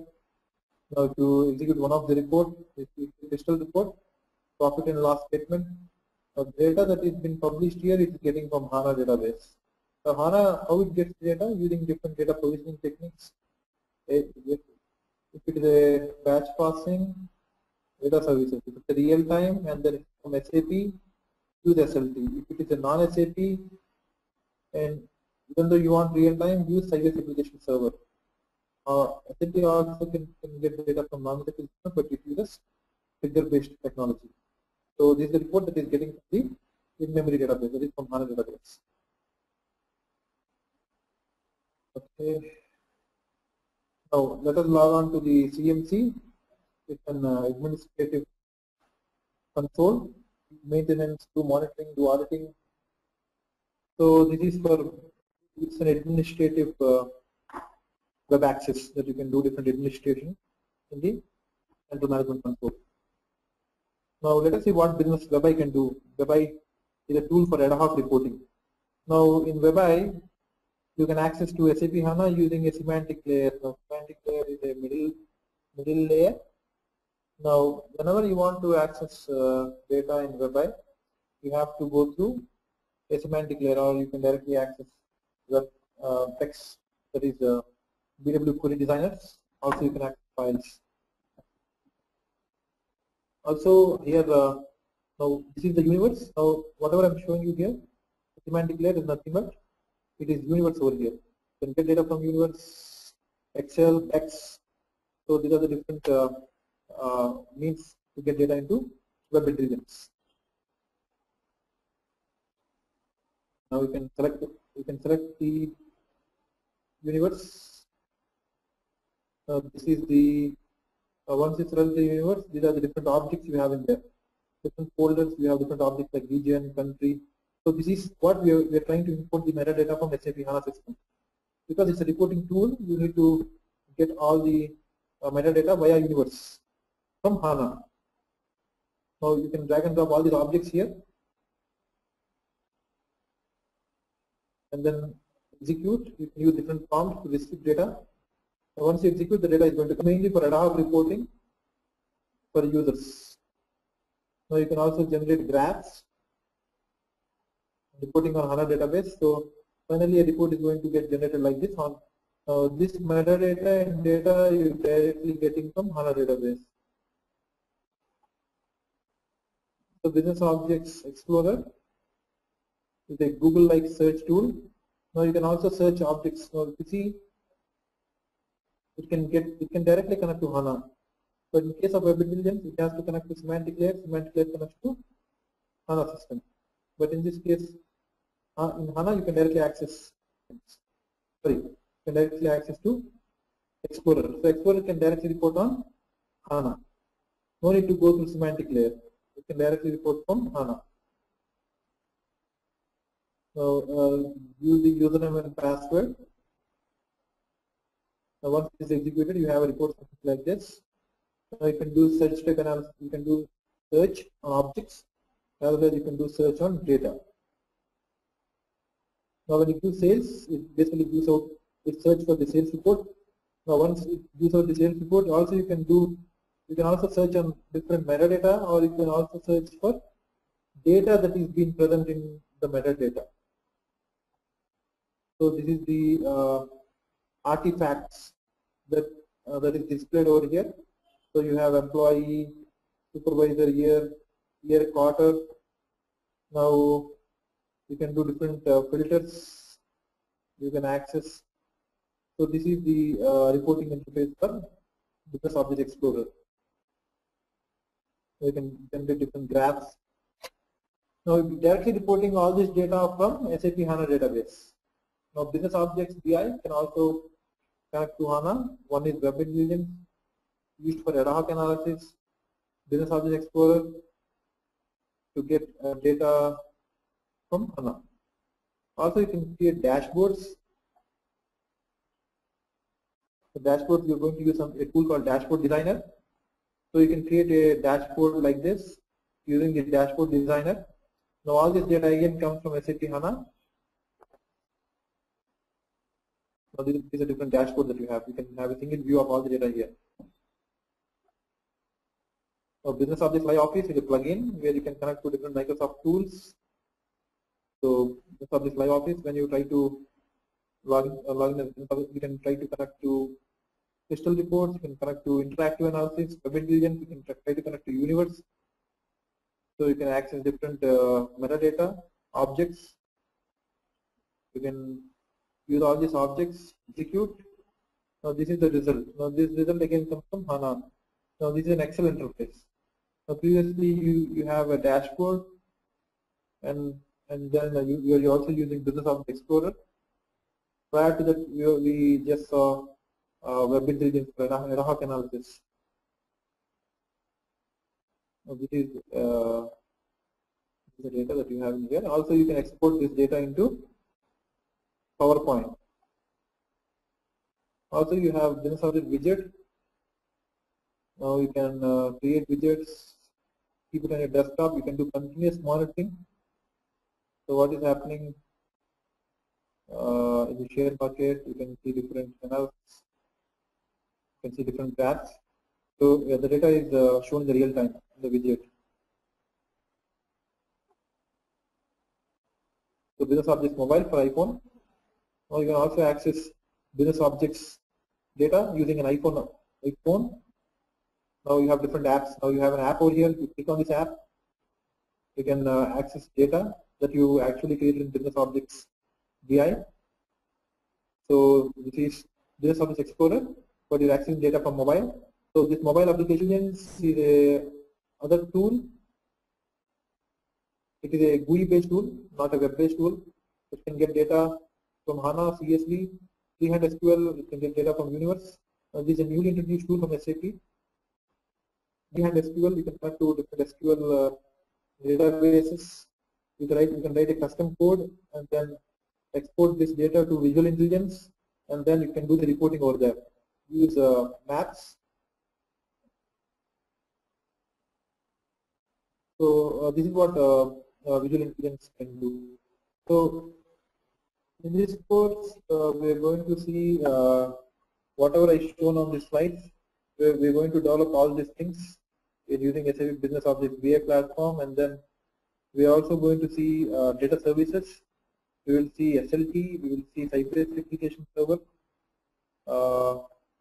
Now to execute one of the report, this is the crystal report profit and loss statement. The data that is been published here is getting from HANA database. So HANA, how it gets data? Using different data provisioning techniques. If it is a batch passing, data services. If it's a real time and then from SAP, use SLT. If it is a non-SAP, and even though you want real time, use Sybase application server. Uh, SAP also can, can get data from non-SAP system, but it uses trigger-based technology. So this is the report that is getting the in-memory database, that is from HANA database. Okay. Now let us log on to the CMC. It's an uh, administrative console, maintenance, do monitoring, do auditing. So this is for it's an administrative uh, web access that you can do different administration in the central management console. Now let us see what business WebI can do. WebI is a tool for ad hoc reporting. Now in WebI, you can access to SAP HANA using a semantic layer. Now semantic layer is a middle middle layer. Now whenever you want to access uh, data in WebI, you have to go through a semantic layer or you can directly access web uh, text that is uh, BW query designers. Also you can access files. Also here, uh, now this is the universe. Now whatever I'm showing you here, semantic layer is nothing but it is universe over here. You can get data from universe, Excel, X. So these are the different uh, uh, means to get data into web intelligence. Now we can select we can select the universe. Uh, this is the uh, once you select the universe, these are the different objects you have in there. Different folders, we have different objects like region, country. So this is what we are, we are trying to import the metadata from SAP HANA system. Because it's a reporting tool, you need to get all the uh, metadata via universe from HANA. Now you can drag and drop all these objects here and then execute. You can use different prompts to receive data. And once you execute, the data is going to mainly for ad hoc reporting for users. Now you can also generate graphs reporting on HANA database. So finally a report is going to get generated like this on uh, this metadata and data you directly getting from HANA database. So Business Objects Explorer is a Google-like search tool. Now you can also search objects. Now you see, it can get it can directly connect to HANA. But in case of web intelligence, it has to connect to semantic layer. Semantic layer connects to HANA system. But in this case, uh, in HANA you can directly access. Sorry, you can directly access to Explorer. So Explorer can directly report on HANA. No need to go through semantic layer. You can directly report from HANA. So uh, use the username and password. Now once it is executed, you have a report like this. Now you can do search type analysis. You can do search on objects, as you can do search on data. Now when you do sales, it basically gives out it search for the sales report. Now once it gives out the sales report, also you can do you can also search on different metadata, or you can also search for data that is being present in the metadata. So this is the uh, artifacts that uh, that is displayed over here. So you have employee, supervisor, year, year, quarter. Now you can do different uh, filters. You can access. So this is the uh, reporting interface for Business Object Explorer. So you can generate different graphs. Now directly reporting all this data from SAP HANA database. Now business objects BI can also connect to HANA. One is web intelligence used for ad hoc analysis, business object explorer to get uh, data from HANA. Also you can create dashboards. The dashboards you're going to use some, a tool called dashboard designer. So you can create a dashboard like this using the dashboard designer. Now all this data again comes from SAP HANA Now this is a different dashboard that you have. You can have a single view of all the data here. Now Business Objects Live Office is a plugin where you can connect to different Microsoft tools. So Business Objects Live Office, when you try to log, uh, log in, you can try to connect to crystal reports, you can connect to interactive analysis, web intelligence, you can try to connect to universe. So you can access different uh, metadata, objects. You can use all these objects, execute. Now this is the result. Now this result again comes from HANA. Now this is an Excel interface. Now previously you, you have a dashboard and and then you, you are also using Business Object Explorer. Prior to that we, we just saw uh, web intelligence hoc analysis. Now this is uh, the data that you have in here. Also you can export this data into PowerPoint. Also you have business object widget. Now you can uh, create widgets, keep it on your desktop. You can do continuous monitoring. So what is happening uh, in the share market? You can see different channels. You can see different graphs. So yeah, the data is uh, shown in the real time in the widget. So business objects mobile for iPhone. Now you can also access business objects data using an iPhone. iPhone. Now you have different apps. Now you have an app over here. You click on this app. You can uh, access data that you actually created in Business Objects BI. So this is Business Objects Explorer, but you're accessing data from mobile. So this mobile application is a other tool. It is a GUI-based tool, not a web-based tool. It can get data from HANA, CSV, freehand SQL, can get data from Universe. Uh, this is a newly introduced tool from SAP. Behind SQL, you can connect to different SQL uh, databases. You can write, you can write a custom code and then export this data to Visual Intelligence, and then you can do the reporting over there. Use uh, maps. So uh, this is what uh, uh, Visual Intelligence can do. So in this course, uh, we are going to see uh, whatever I shown on the slides. We're, we're going to develop all these things using SAP Business Objects BI platform, and then we are also going to see uh, data services. We will see SLT, we will see Sybase application server, uh,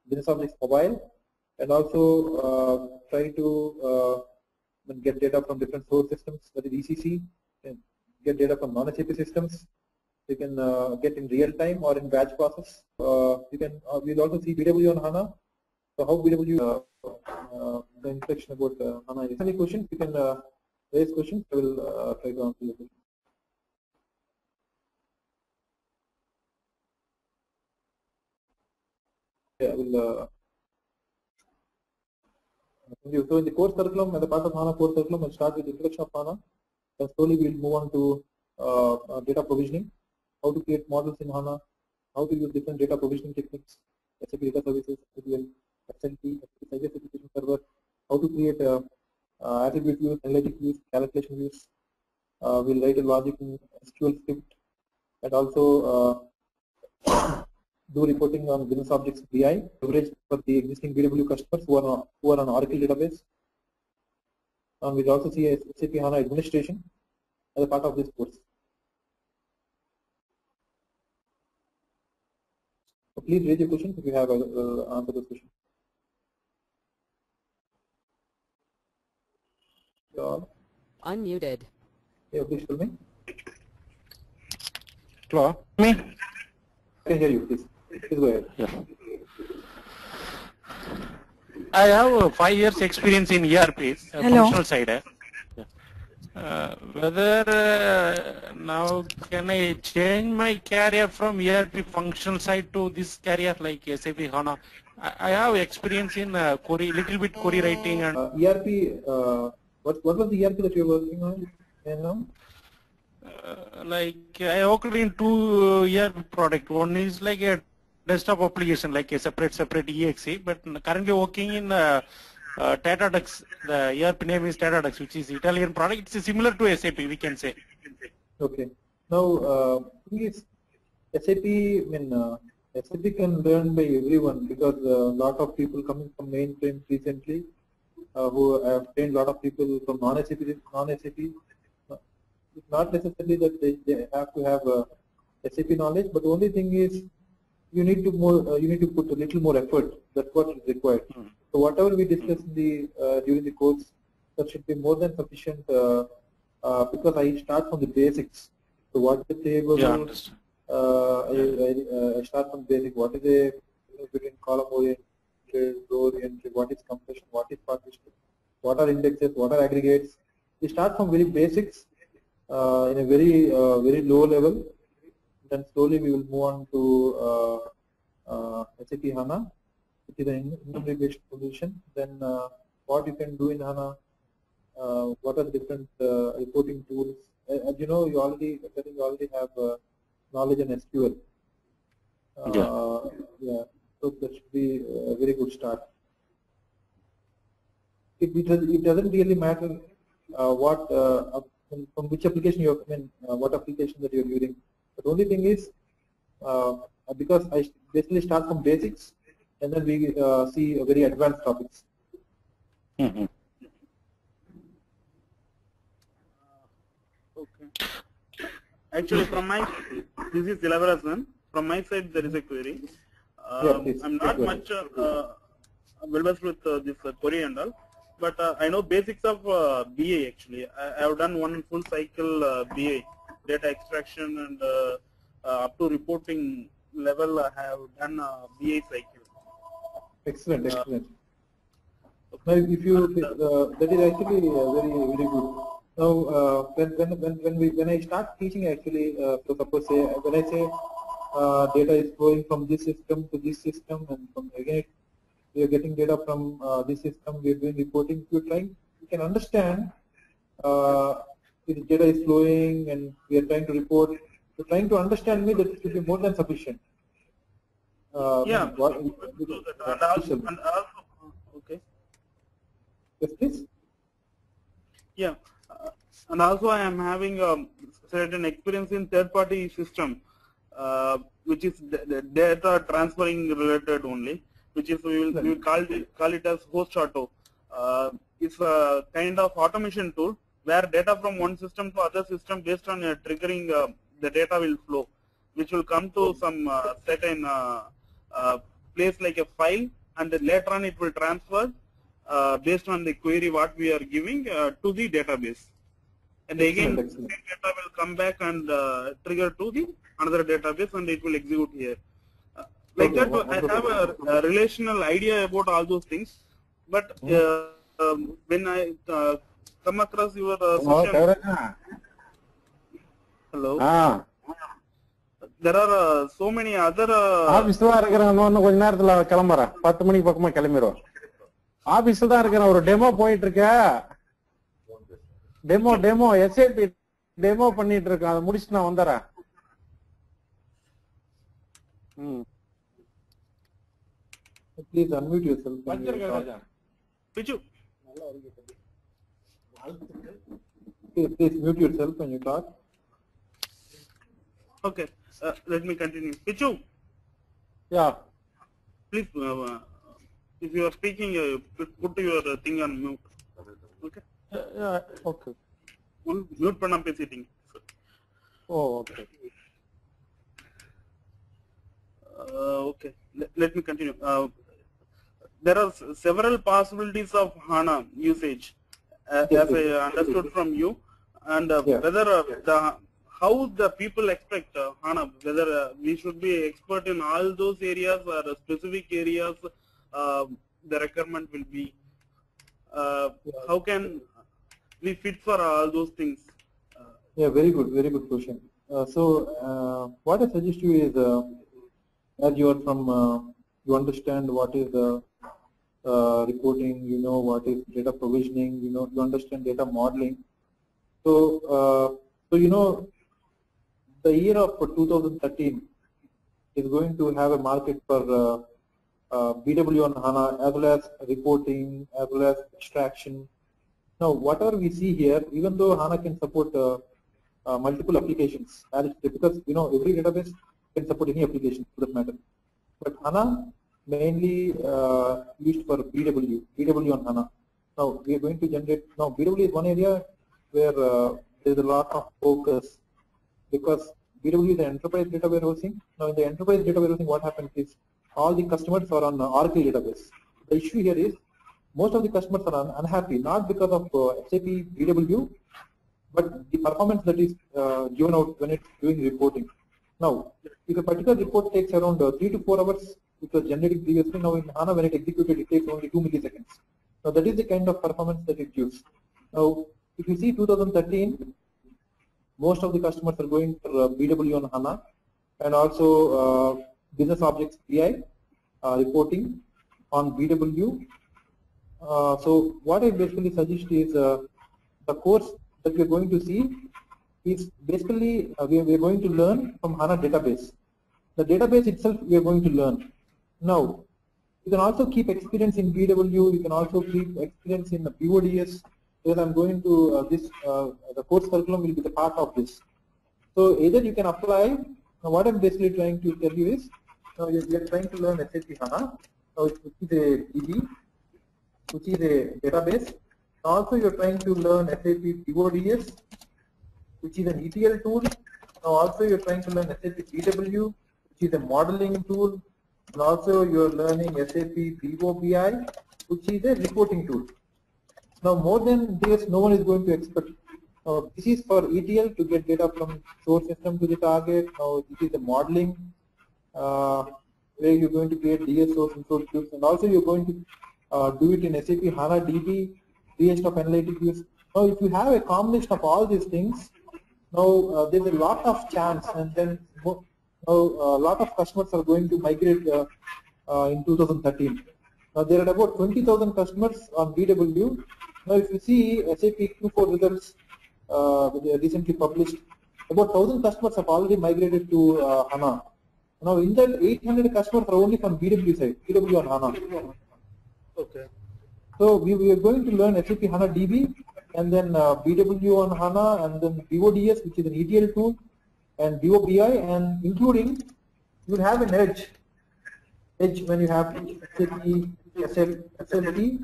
Business Objects mobile, and also uh, try to uh, get data from different source systems, that is ECC, and get data from non-SAP systems. You can uh, get in real time or in batch process. Uh, you can. Uh, we'll also see BW on HANA. So how BW uh, uh, the introduction about uh, HANA is. Any questions? You can uh, raise questions. I will try to answer your questions. Yeah, will. So in the course curriculum, as a part of HANA course curriculum, we'll start with the introduction of HANA. Then slowly we'll move on to data provisioning, how to create models in HANA, how to use different data provisioning techniques, SAP data services, SQL, XMP, Sybase application server, how to create uh, uh, attribute views, analytic views, calculation views. Uh, we'll write a logic in SQL script and also uh, do reporting on business objects BI, leverage for the existing BW customers who are on, who are on Oracle database. And we'll also see SAP HANA administration as a part of this course. So please raise your questions if you have uh, uh, answer those questions. Yeah, Unmuted. yeah, please tell me. Hello. Me? I can hear you, please. Please go ahead. Yeah. I have uh, five years experience in ERP, uh, Hello. functional side. Uh. Uh, whether uh, now can I change my career from ERP functional side to this career like SAP HANA? I, I have experience in uh, query, little bit query writing and Uh, ERP, uh, what, what was the ERP that you were working on? You know? uh, like I worked in two uh, ERP product. One is like a desktop application, like a separate separate EXE. But currently working in uh, uh, Datadux. The ERP name is Datadux, which is Italian product. It's similar to SAP, we can say. Okay. Now, uh, is, SAP, I mean, uh, SAP can learn by everyone because a lot of people coming from mainframe recently, uh, who have trained a lot of people from non-SAP, non-SAP. Uh, It's not necessarily that they, they have to have uh, SAP knowledge, but the only thing is you need to more, uh, you need to put a little more effort. That's what is required. So whatever we discuss in the uh, during the course, that should be more than sufficient. Uh, uh, because I start from the basics. So what the table? Yeah, understand. Uh, I, I, uh, I start from basic. What is a between column oriented, row oriented? What is compression? What is partition? What are indexes? What are aggregates? We start from very basics uh, in a very uh, very low level. Then slowly we will move on to uh, uh, SAP HANA, which is an based solution. Then uh, what you can do in HANA, uh, what are the different uh, reporting tools. Uh, As you know, you already, I think you already have uh, knowledge in SQL. Uh, Yeah. Yeah. So that should be a very good start. It, it, does, it doesn't really matter uh, what uh, from, from which application you're, I mean, uh, what application that you're using. But the only thing is, uh, because I basically start from basics and then we uh, see a very advanced topics. Mhm. Okay. Actually, from my this is Dilabarasan. From my side, there is a query. Uh, Yeah, please, I'm not much uh, uh, well versed with uh, this uh, query and all, but uh, I know basics of uh, BA actually. I, I have done one full cycle uh, BA data extraction and uh, uh, up to reporting level, I have done uh, BI cycle. Excellent, excellent. Now, if you, uh, that is actually uh, very, very good. Now, uh, when, when, when, when, we, when I start teaching actually, uh, so suppose say, when I say uh, data is flowing from this system to this system and from again, we are getting data from uh, this system, we are doing reporting, you're trying, you can understand uh, if data is flowing and we are trying to report, you're trying to understand me that it should be more than sufficient. Uh, Yeah, what- we will do that. And also, and also, okay. Yes, please. Yeah, uh, and also I am having um, certain experience in third-party system, uh, which is data transferring related only, which is we will, we will call it, call it as host auto. Uh, it's a kind of automation tool where data from one system to other system based on a triggering uh, the data will flow, which will come to some uh, certain uh, uh, place like a file, and then later on it will transfer uh, based on the query what we are giving uh, to the database. And again, Excellent, excellent. same data will come back and uh, trigger to the another database and it will execute here. Uh, like Okay, that, I have a, a relational idea about all those things. But uh, um, when I uh, come across your uh, hello session, hello, ah there are uh, so many other uh, ஆபீஸ்ல தான் இருக்கிறேன். இன்னும் கொஞ்ச நேரத்துல கிளம்புறேன். பத்து மணிக்கு பக்கமா கிளம்பிடுவோம் ஆபீஸ்ல தான் இருக்கிறேன். ஒரு டெமோ போயிட்டு இருக்க டெமோ டெமோ எஸ்ஏபி டெமோ பண்ணிட்டு இருக்கேன் அதை முடிச்சுட்டு நான் வந்துடுறேன் ம். Please unmute yourself. when you வச்சிருக்கேன் talk. Raja Pichu, Please, please mute yourself when you talk. okay, uh, let me continue. Pichu, yeah please, uh, if you are speaking, uh, put put your uh, thing on mute. Okay, okay On- mute பண்ணாம பேசிட்டீங்க. ஓ okay Uh, okay, let, let me continue. Uh, there are s- several possibilities of HANA usage, uh, Yes, as I understood from you, and uh, Yeah. whether uh, the how the people expect uh, HANA, whether uh, we should be expert in all those areas or uh, specific areas, uh, the requirement will be. Uh, how can we fit for all those things? Uh, Yeah, very good, very good question. Uh, so, uh, what I suggest you is, uh, as you are from, uh, you understand what is the uh, reporting, you know what is data provisioning, you know, you understand data modeling. So, uh, so you know, the year of 2013 is going to have a market for uh, uh, BW on HANA as well as reporting, as well as extraction. Now, whatever we see here, even though HANA can support uh, multiple applications, because you know every database can support any application for that matter. But HANA mainly uh, used for BW, BW on HANA. Now we are going to generate. Now BW is one area where uh, there is a lot of focus because BW is an enterprise data warehousing. Now in the enterprise data warehousing, what happens is all the customers are on Oracle database. The issue here is most of the customers are un- unhappy not because of uh, SAP BW, but the performance that is uh, given out when it's doing reporting. Now, if a particular report takes around uh, three to four hours, which was generating previously, now in HANA when it executed, it takes only two milliseconds. Now that is the kind of performance that it gives. Now, if you see 2013, most of the customers are going for uh, BW on HANA and also uh, business objects BI uh, reporting on BW. Uh, so what I basically suggest is uh, the course that we are going to see is basically uh, we, are, we are going to learn from HANA database. The database itself we are going to learn. Now, you can also keep experience in BW, you can also keep experience in the BODS, because I'm going to uh, this, uh, the course curriculum will be the part of this. So either you can apply, now what I'm basically trying to tell you is, now you you are trying to learn SAP HANA, now which is a DB, which is a database. Also you're trying to learn SAP BODS, which is an ETL tool. Now also you're trying to learn SAP BW, which is a modeling tool. And also you're learning SAP BOBI, which is a reporting tool. Now more than this, no one is going to expect uh, this is for ETL to get data from source system to the target. Now this is the modeling uh, where you're going to create DS source and source cubes and also you're going to uh, do it in SAP HANA DB, creation of analytic. Now if you have a combination of all these things, now uh, there's a lot of chance and then now a lot of customers are going to migrate uh, uh, in 2013. Now there are about 20,000 customers on BW. Now if you see SAP Q4 results uh, recently published, about 1,000 customers have already migrated to uh, HANA. Now in that 800 customers are only from BW side, BW on HANA. Okay. So we, we are going to learn SAP HANA DB and then uh, BW on HANA and then BODS which is an ETL tool and BOBI and including you will have an edge edge when you have SAP SL, SLT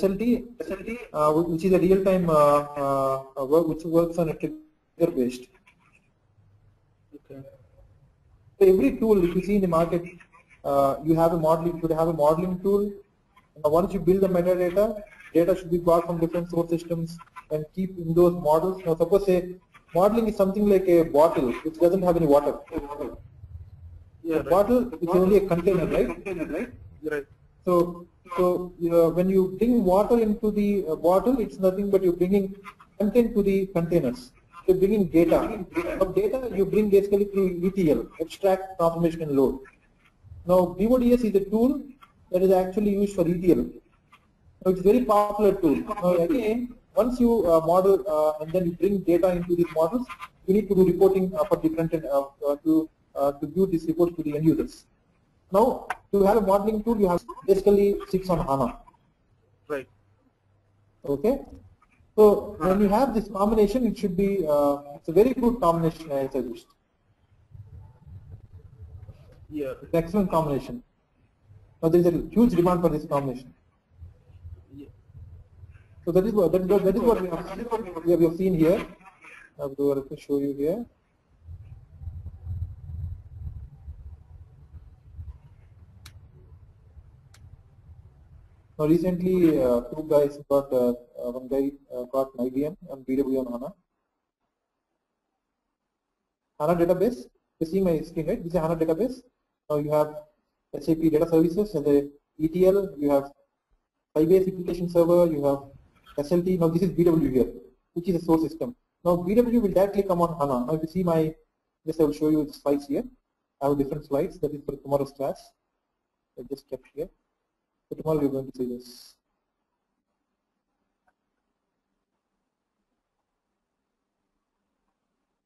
SLT SLT uh, which is a real-time uh, uh, work which works on a trigger based Okay. So every tool, if you see in the market, uh, you have a modeling, you have a modeling tool. Once you build the metadata, data should be brought from different source systems and keep in those models. Now suppose say modeling is something like a bottle which doesn't have any water. Yeah. A Right. bottle is only a container, right? Right. So, so uh, when you bring water into the uh, bottle, it's nothing but you're bringing content to the containers. You're bringing data. Now, data you bring basically through ETL, extract, transformation, and load. Now, BODS is a tool that is actually used for ETL. Now, it's a very popular tool. Now, again, once you uh, model uh, and then you bring data into these models, you need to do reporting uh, for content uh, uh, to uh, to give this report to the end users. Now, to have a modeling tool, you have basically six on HANA. Right. Okay. So when you have this combination, it should be uh, it's a very good combination. I suggest. Yeah. It's an excellent combination. Now there is a huge demand for this combination. So that is what that that is what we have, we have, we have seen here. Will let show you here. Now recently, uh, two guys got uh, uh, one guy uh, got an IBM and BW on HANA. HANA database. You see my screen, right? This is HANA database. Now you have SAP data services and the ETL. You have Sybase application server. You have SLT. Now this is BW here, which is a source system. Now BW will directly come on HANA. Now if you see my, just I will show you the slides here. I have different slides. That is for tomorrow's class. I just kept here. So tomorrow we're going to see this.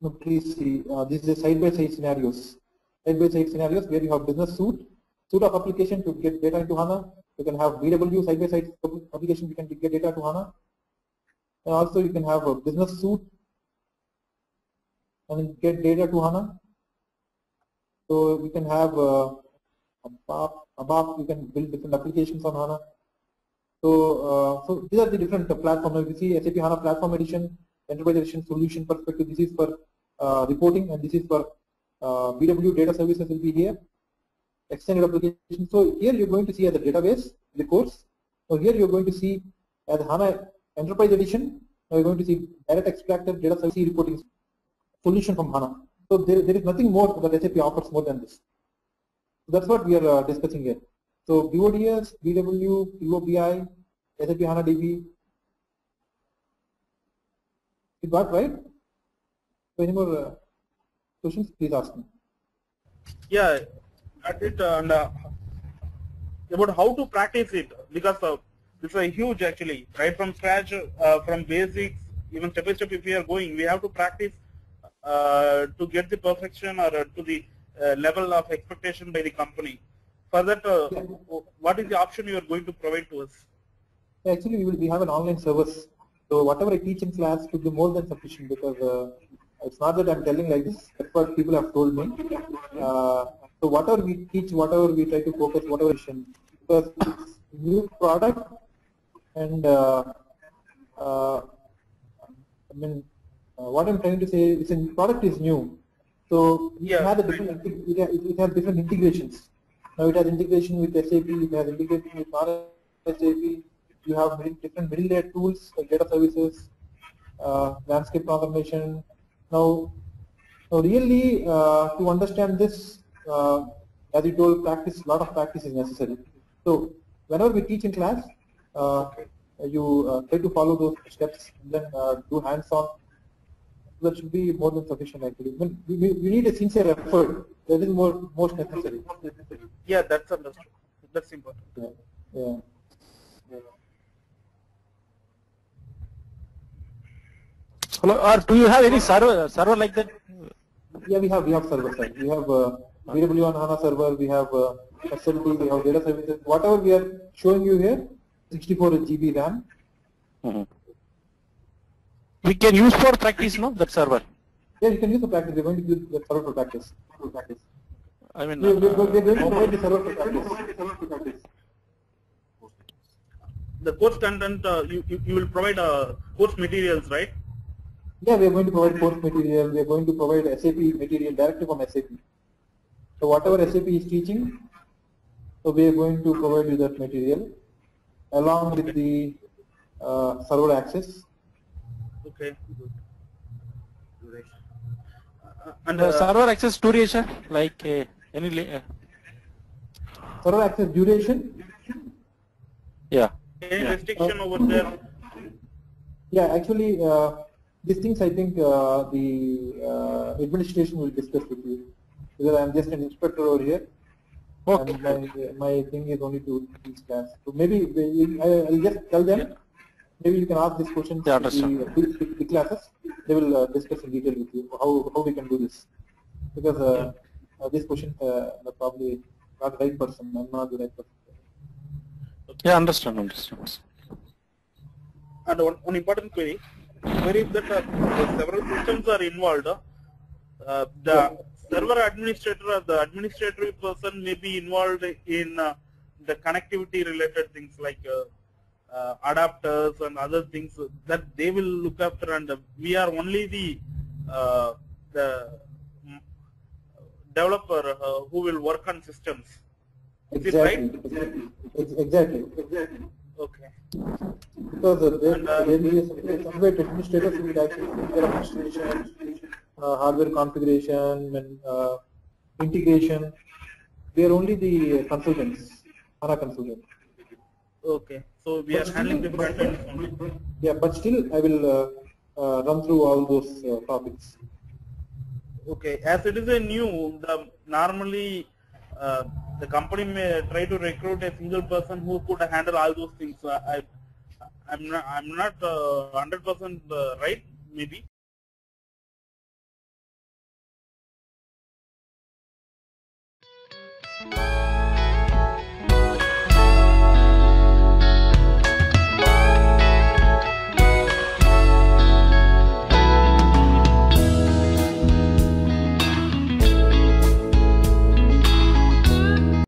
Now please see, uh, this is a side-by-side scenarios. Side-by-side scenarios where you have business suite, suite of application to get data into HANA. You can have BW side-by-side application, you can get data to HANA. And also you can have a business suite and get data to HANA. So we can have uh, above, above you can build different applications on HANA. So, uh, so these are the different platforms. You see SAP HANA Platform Edition, Enterprise Edition, Solution Perspective, this is for uh, reporting and this is for uh, BW data services will be here. Extended application. So here you're going to see as a database, the course. So here you're going to see as HANA Enterprise Edition, now you're going to see direct extractor data service reporting solution from HANA. So there, there is nothing more that SAP offers more than this. So that's what we are uh, discussing here. So BODS, BW, BOBI, SAP HANA DB. You got right? So any more uh, questions? Please ask me. Yeah. At it and uh, about how to practice it because uh, this is a huge actually right from scratch uh, from basics even step by step if we are going we have to practice uh, to get the perfection or uh, to the uh, level of expectation by the company. For that, uh, what is the option you are going to provide to us? Actually, we, will, we have an online service. So whatever I teach in class should be more than sufficient because it's not that I'm telling like this. That's what people have told me. So whatever we teach, whatever we try to focus, whatever mission, because it's new product and uh, uh, I mean, uh, what I'm trying to say is a product is new. So it Yeah. has a different, it, has- it has different integrations. Now it has integration with SAP, it has integration with SAP, you have different middle layer tools like data services, uh, landscape transformation. Now, now really uh, to understand this, as you told, practice, lot of practice is necessary. So whenever we teach in class, uh, you uh, try to follow those steps and then uh, do hands-on. That should be more than sufficient actually. When we, we, we need a sincere effort. That is more most necessary. Yeah, that's understood. That's important. Yeah. yeah. Hello, or do you have any server server like that? Yeah, we have we have server side. We have uh, BW on HANA server. We have uh, SLT. We have data services. Whatever we are showing you here, 64 GB RAM. We can use for practice, no? That server. Yeah, you can use for practice. We're going to use the server for practice. For practice. I mean, We, we, uh, we're going to provide the server for practice. The course content, uh, you, you, you will provide uh, course materials, right? Yeah, we are going to provide course material. We are going to provide SAP material directly from SAP. So whatever SAP is teaching, so we are going to provide you that material along with the uh, server access. Okay. Uh, and the uh, server access duration, like uh, any, uh, Server access duration. yeah. any restriction over there? Yeah, actually, uh, these things I think uh, the uh, administration will discuss with you. Because I'm just an inspector over here. Okay. And my, my thing is only to teach class. So maybe I- I'll just tell them. Maybe you can ask these questions Yeah, to the, understand. the, the classes. They will uh, discuss in detail with you how, how we can do this. Because uh, uh, this question uh, probably not the right person. I'm not the right person. Yeah, understand, understand. And one, one important query, query is that uh, several systems are involved. Uh, the server administrator or the administrative person may be involved in uh, the connectivity related things like uh, uh, adapters and other things that they will look after and uh, we are only the uh, the developer uh, who will work on systems. Is it right? Exactly. Exactly. Exactly. Okay. Because uh, there, And, uh, there be some- administrators who will actually take care of uh, hardware configuration, and uh, integration. They are only the consultants, HANA consultants. Okay. So we are handling the front end. Yeah, but still I will uh, uh, run through all those uh, topics. Okay, as it is a new, the normally uh, the company may try to recruit a single person who could handle all those things. Uh, I, I'm not, I'm not uh, 100% uh, right, maybe. Bye.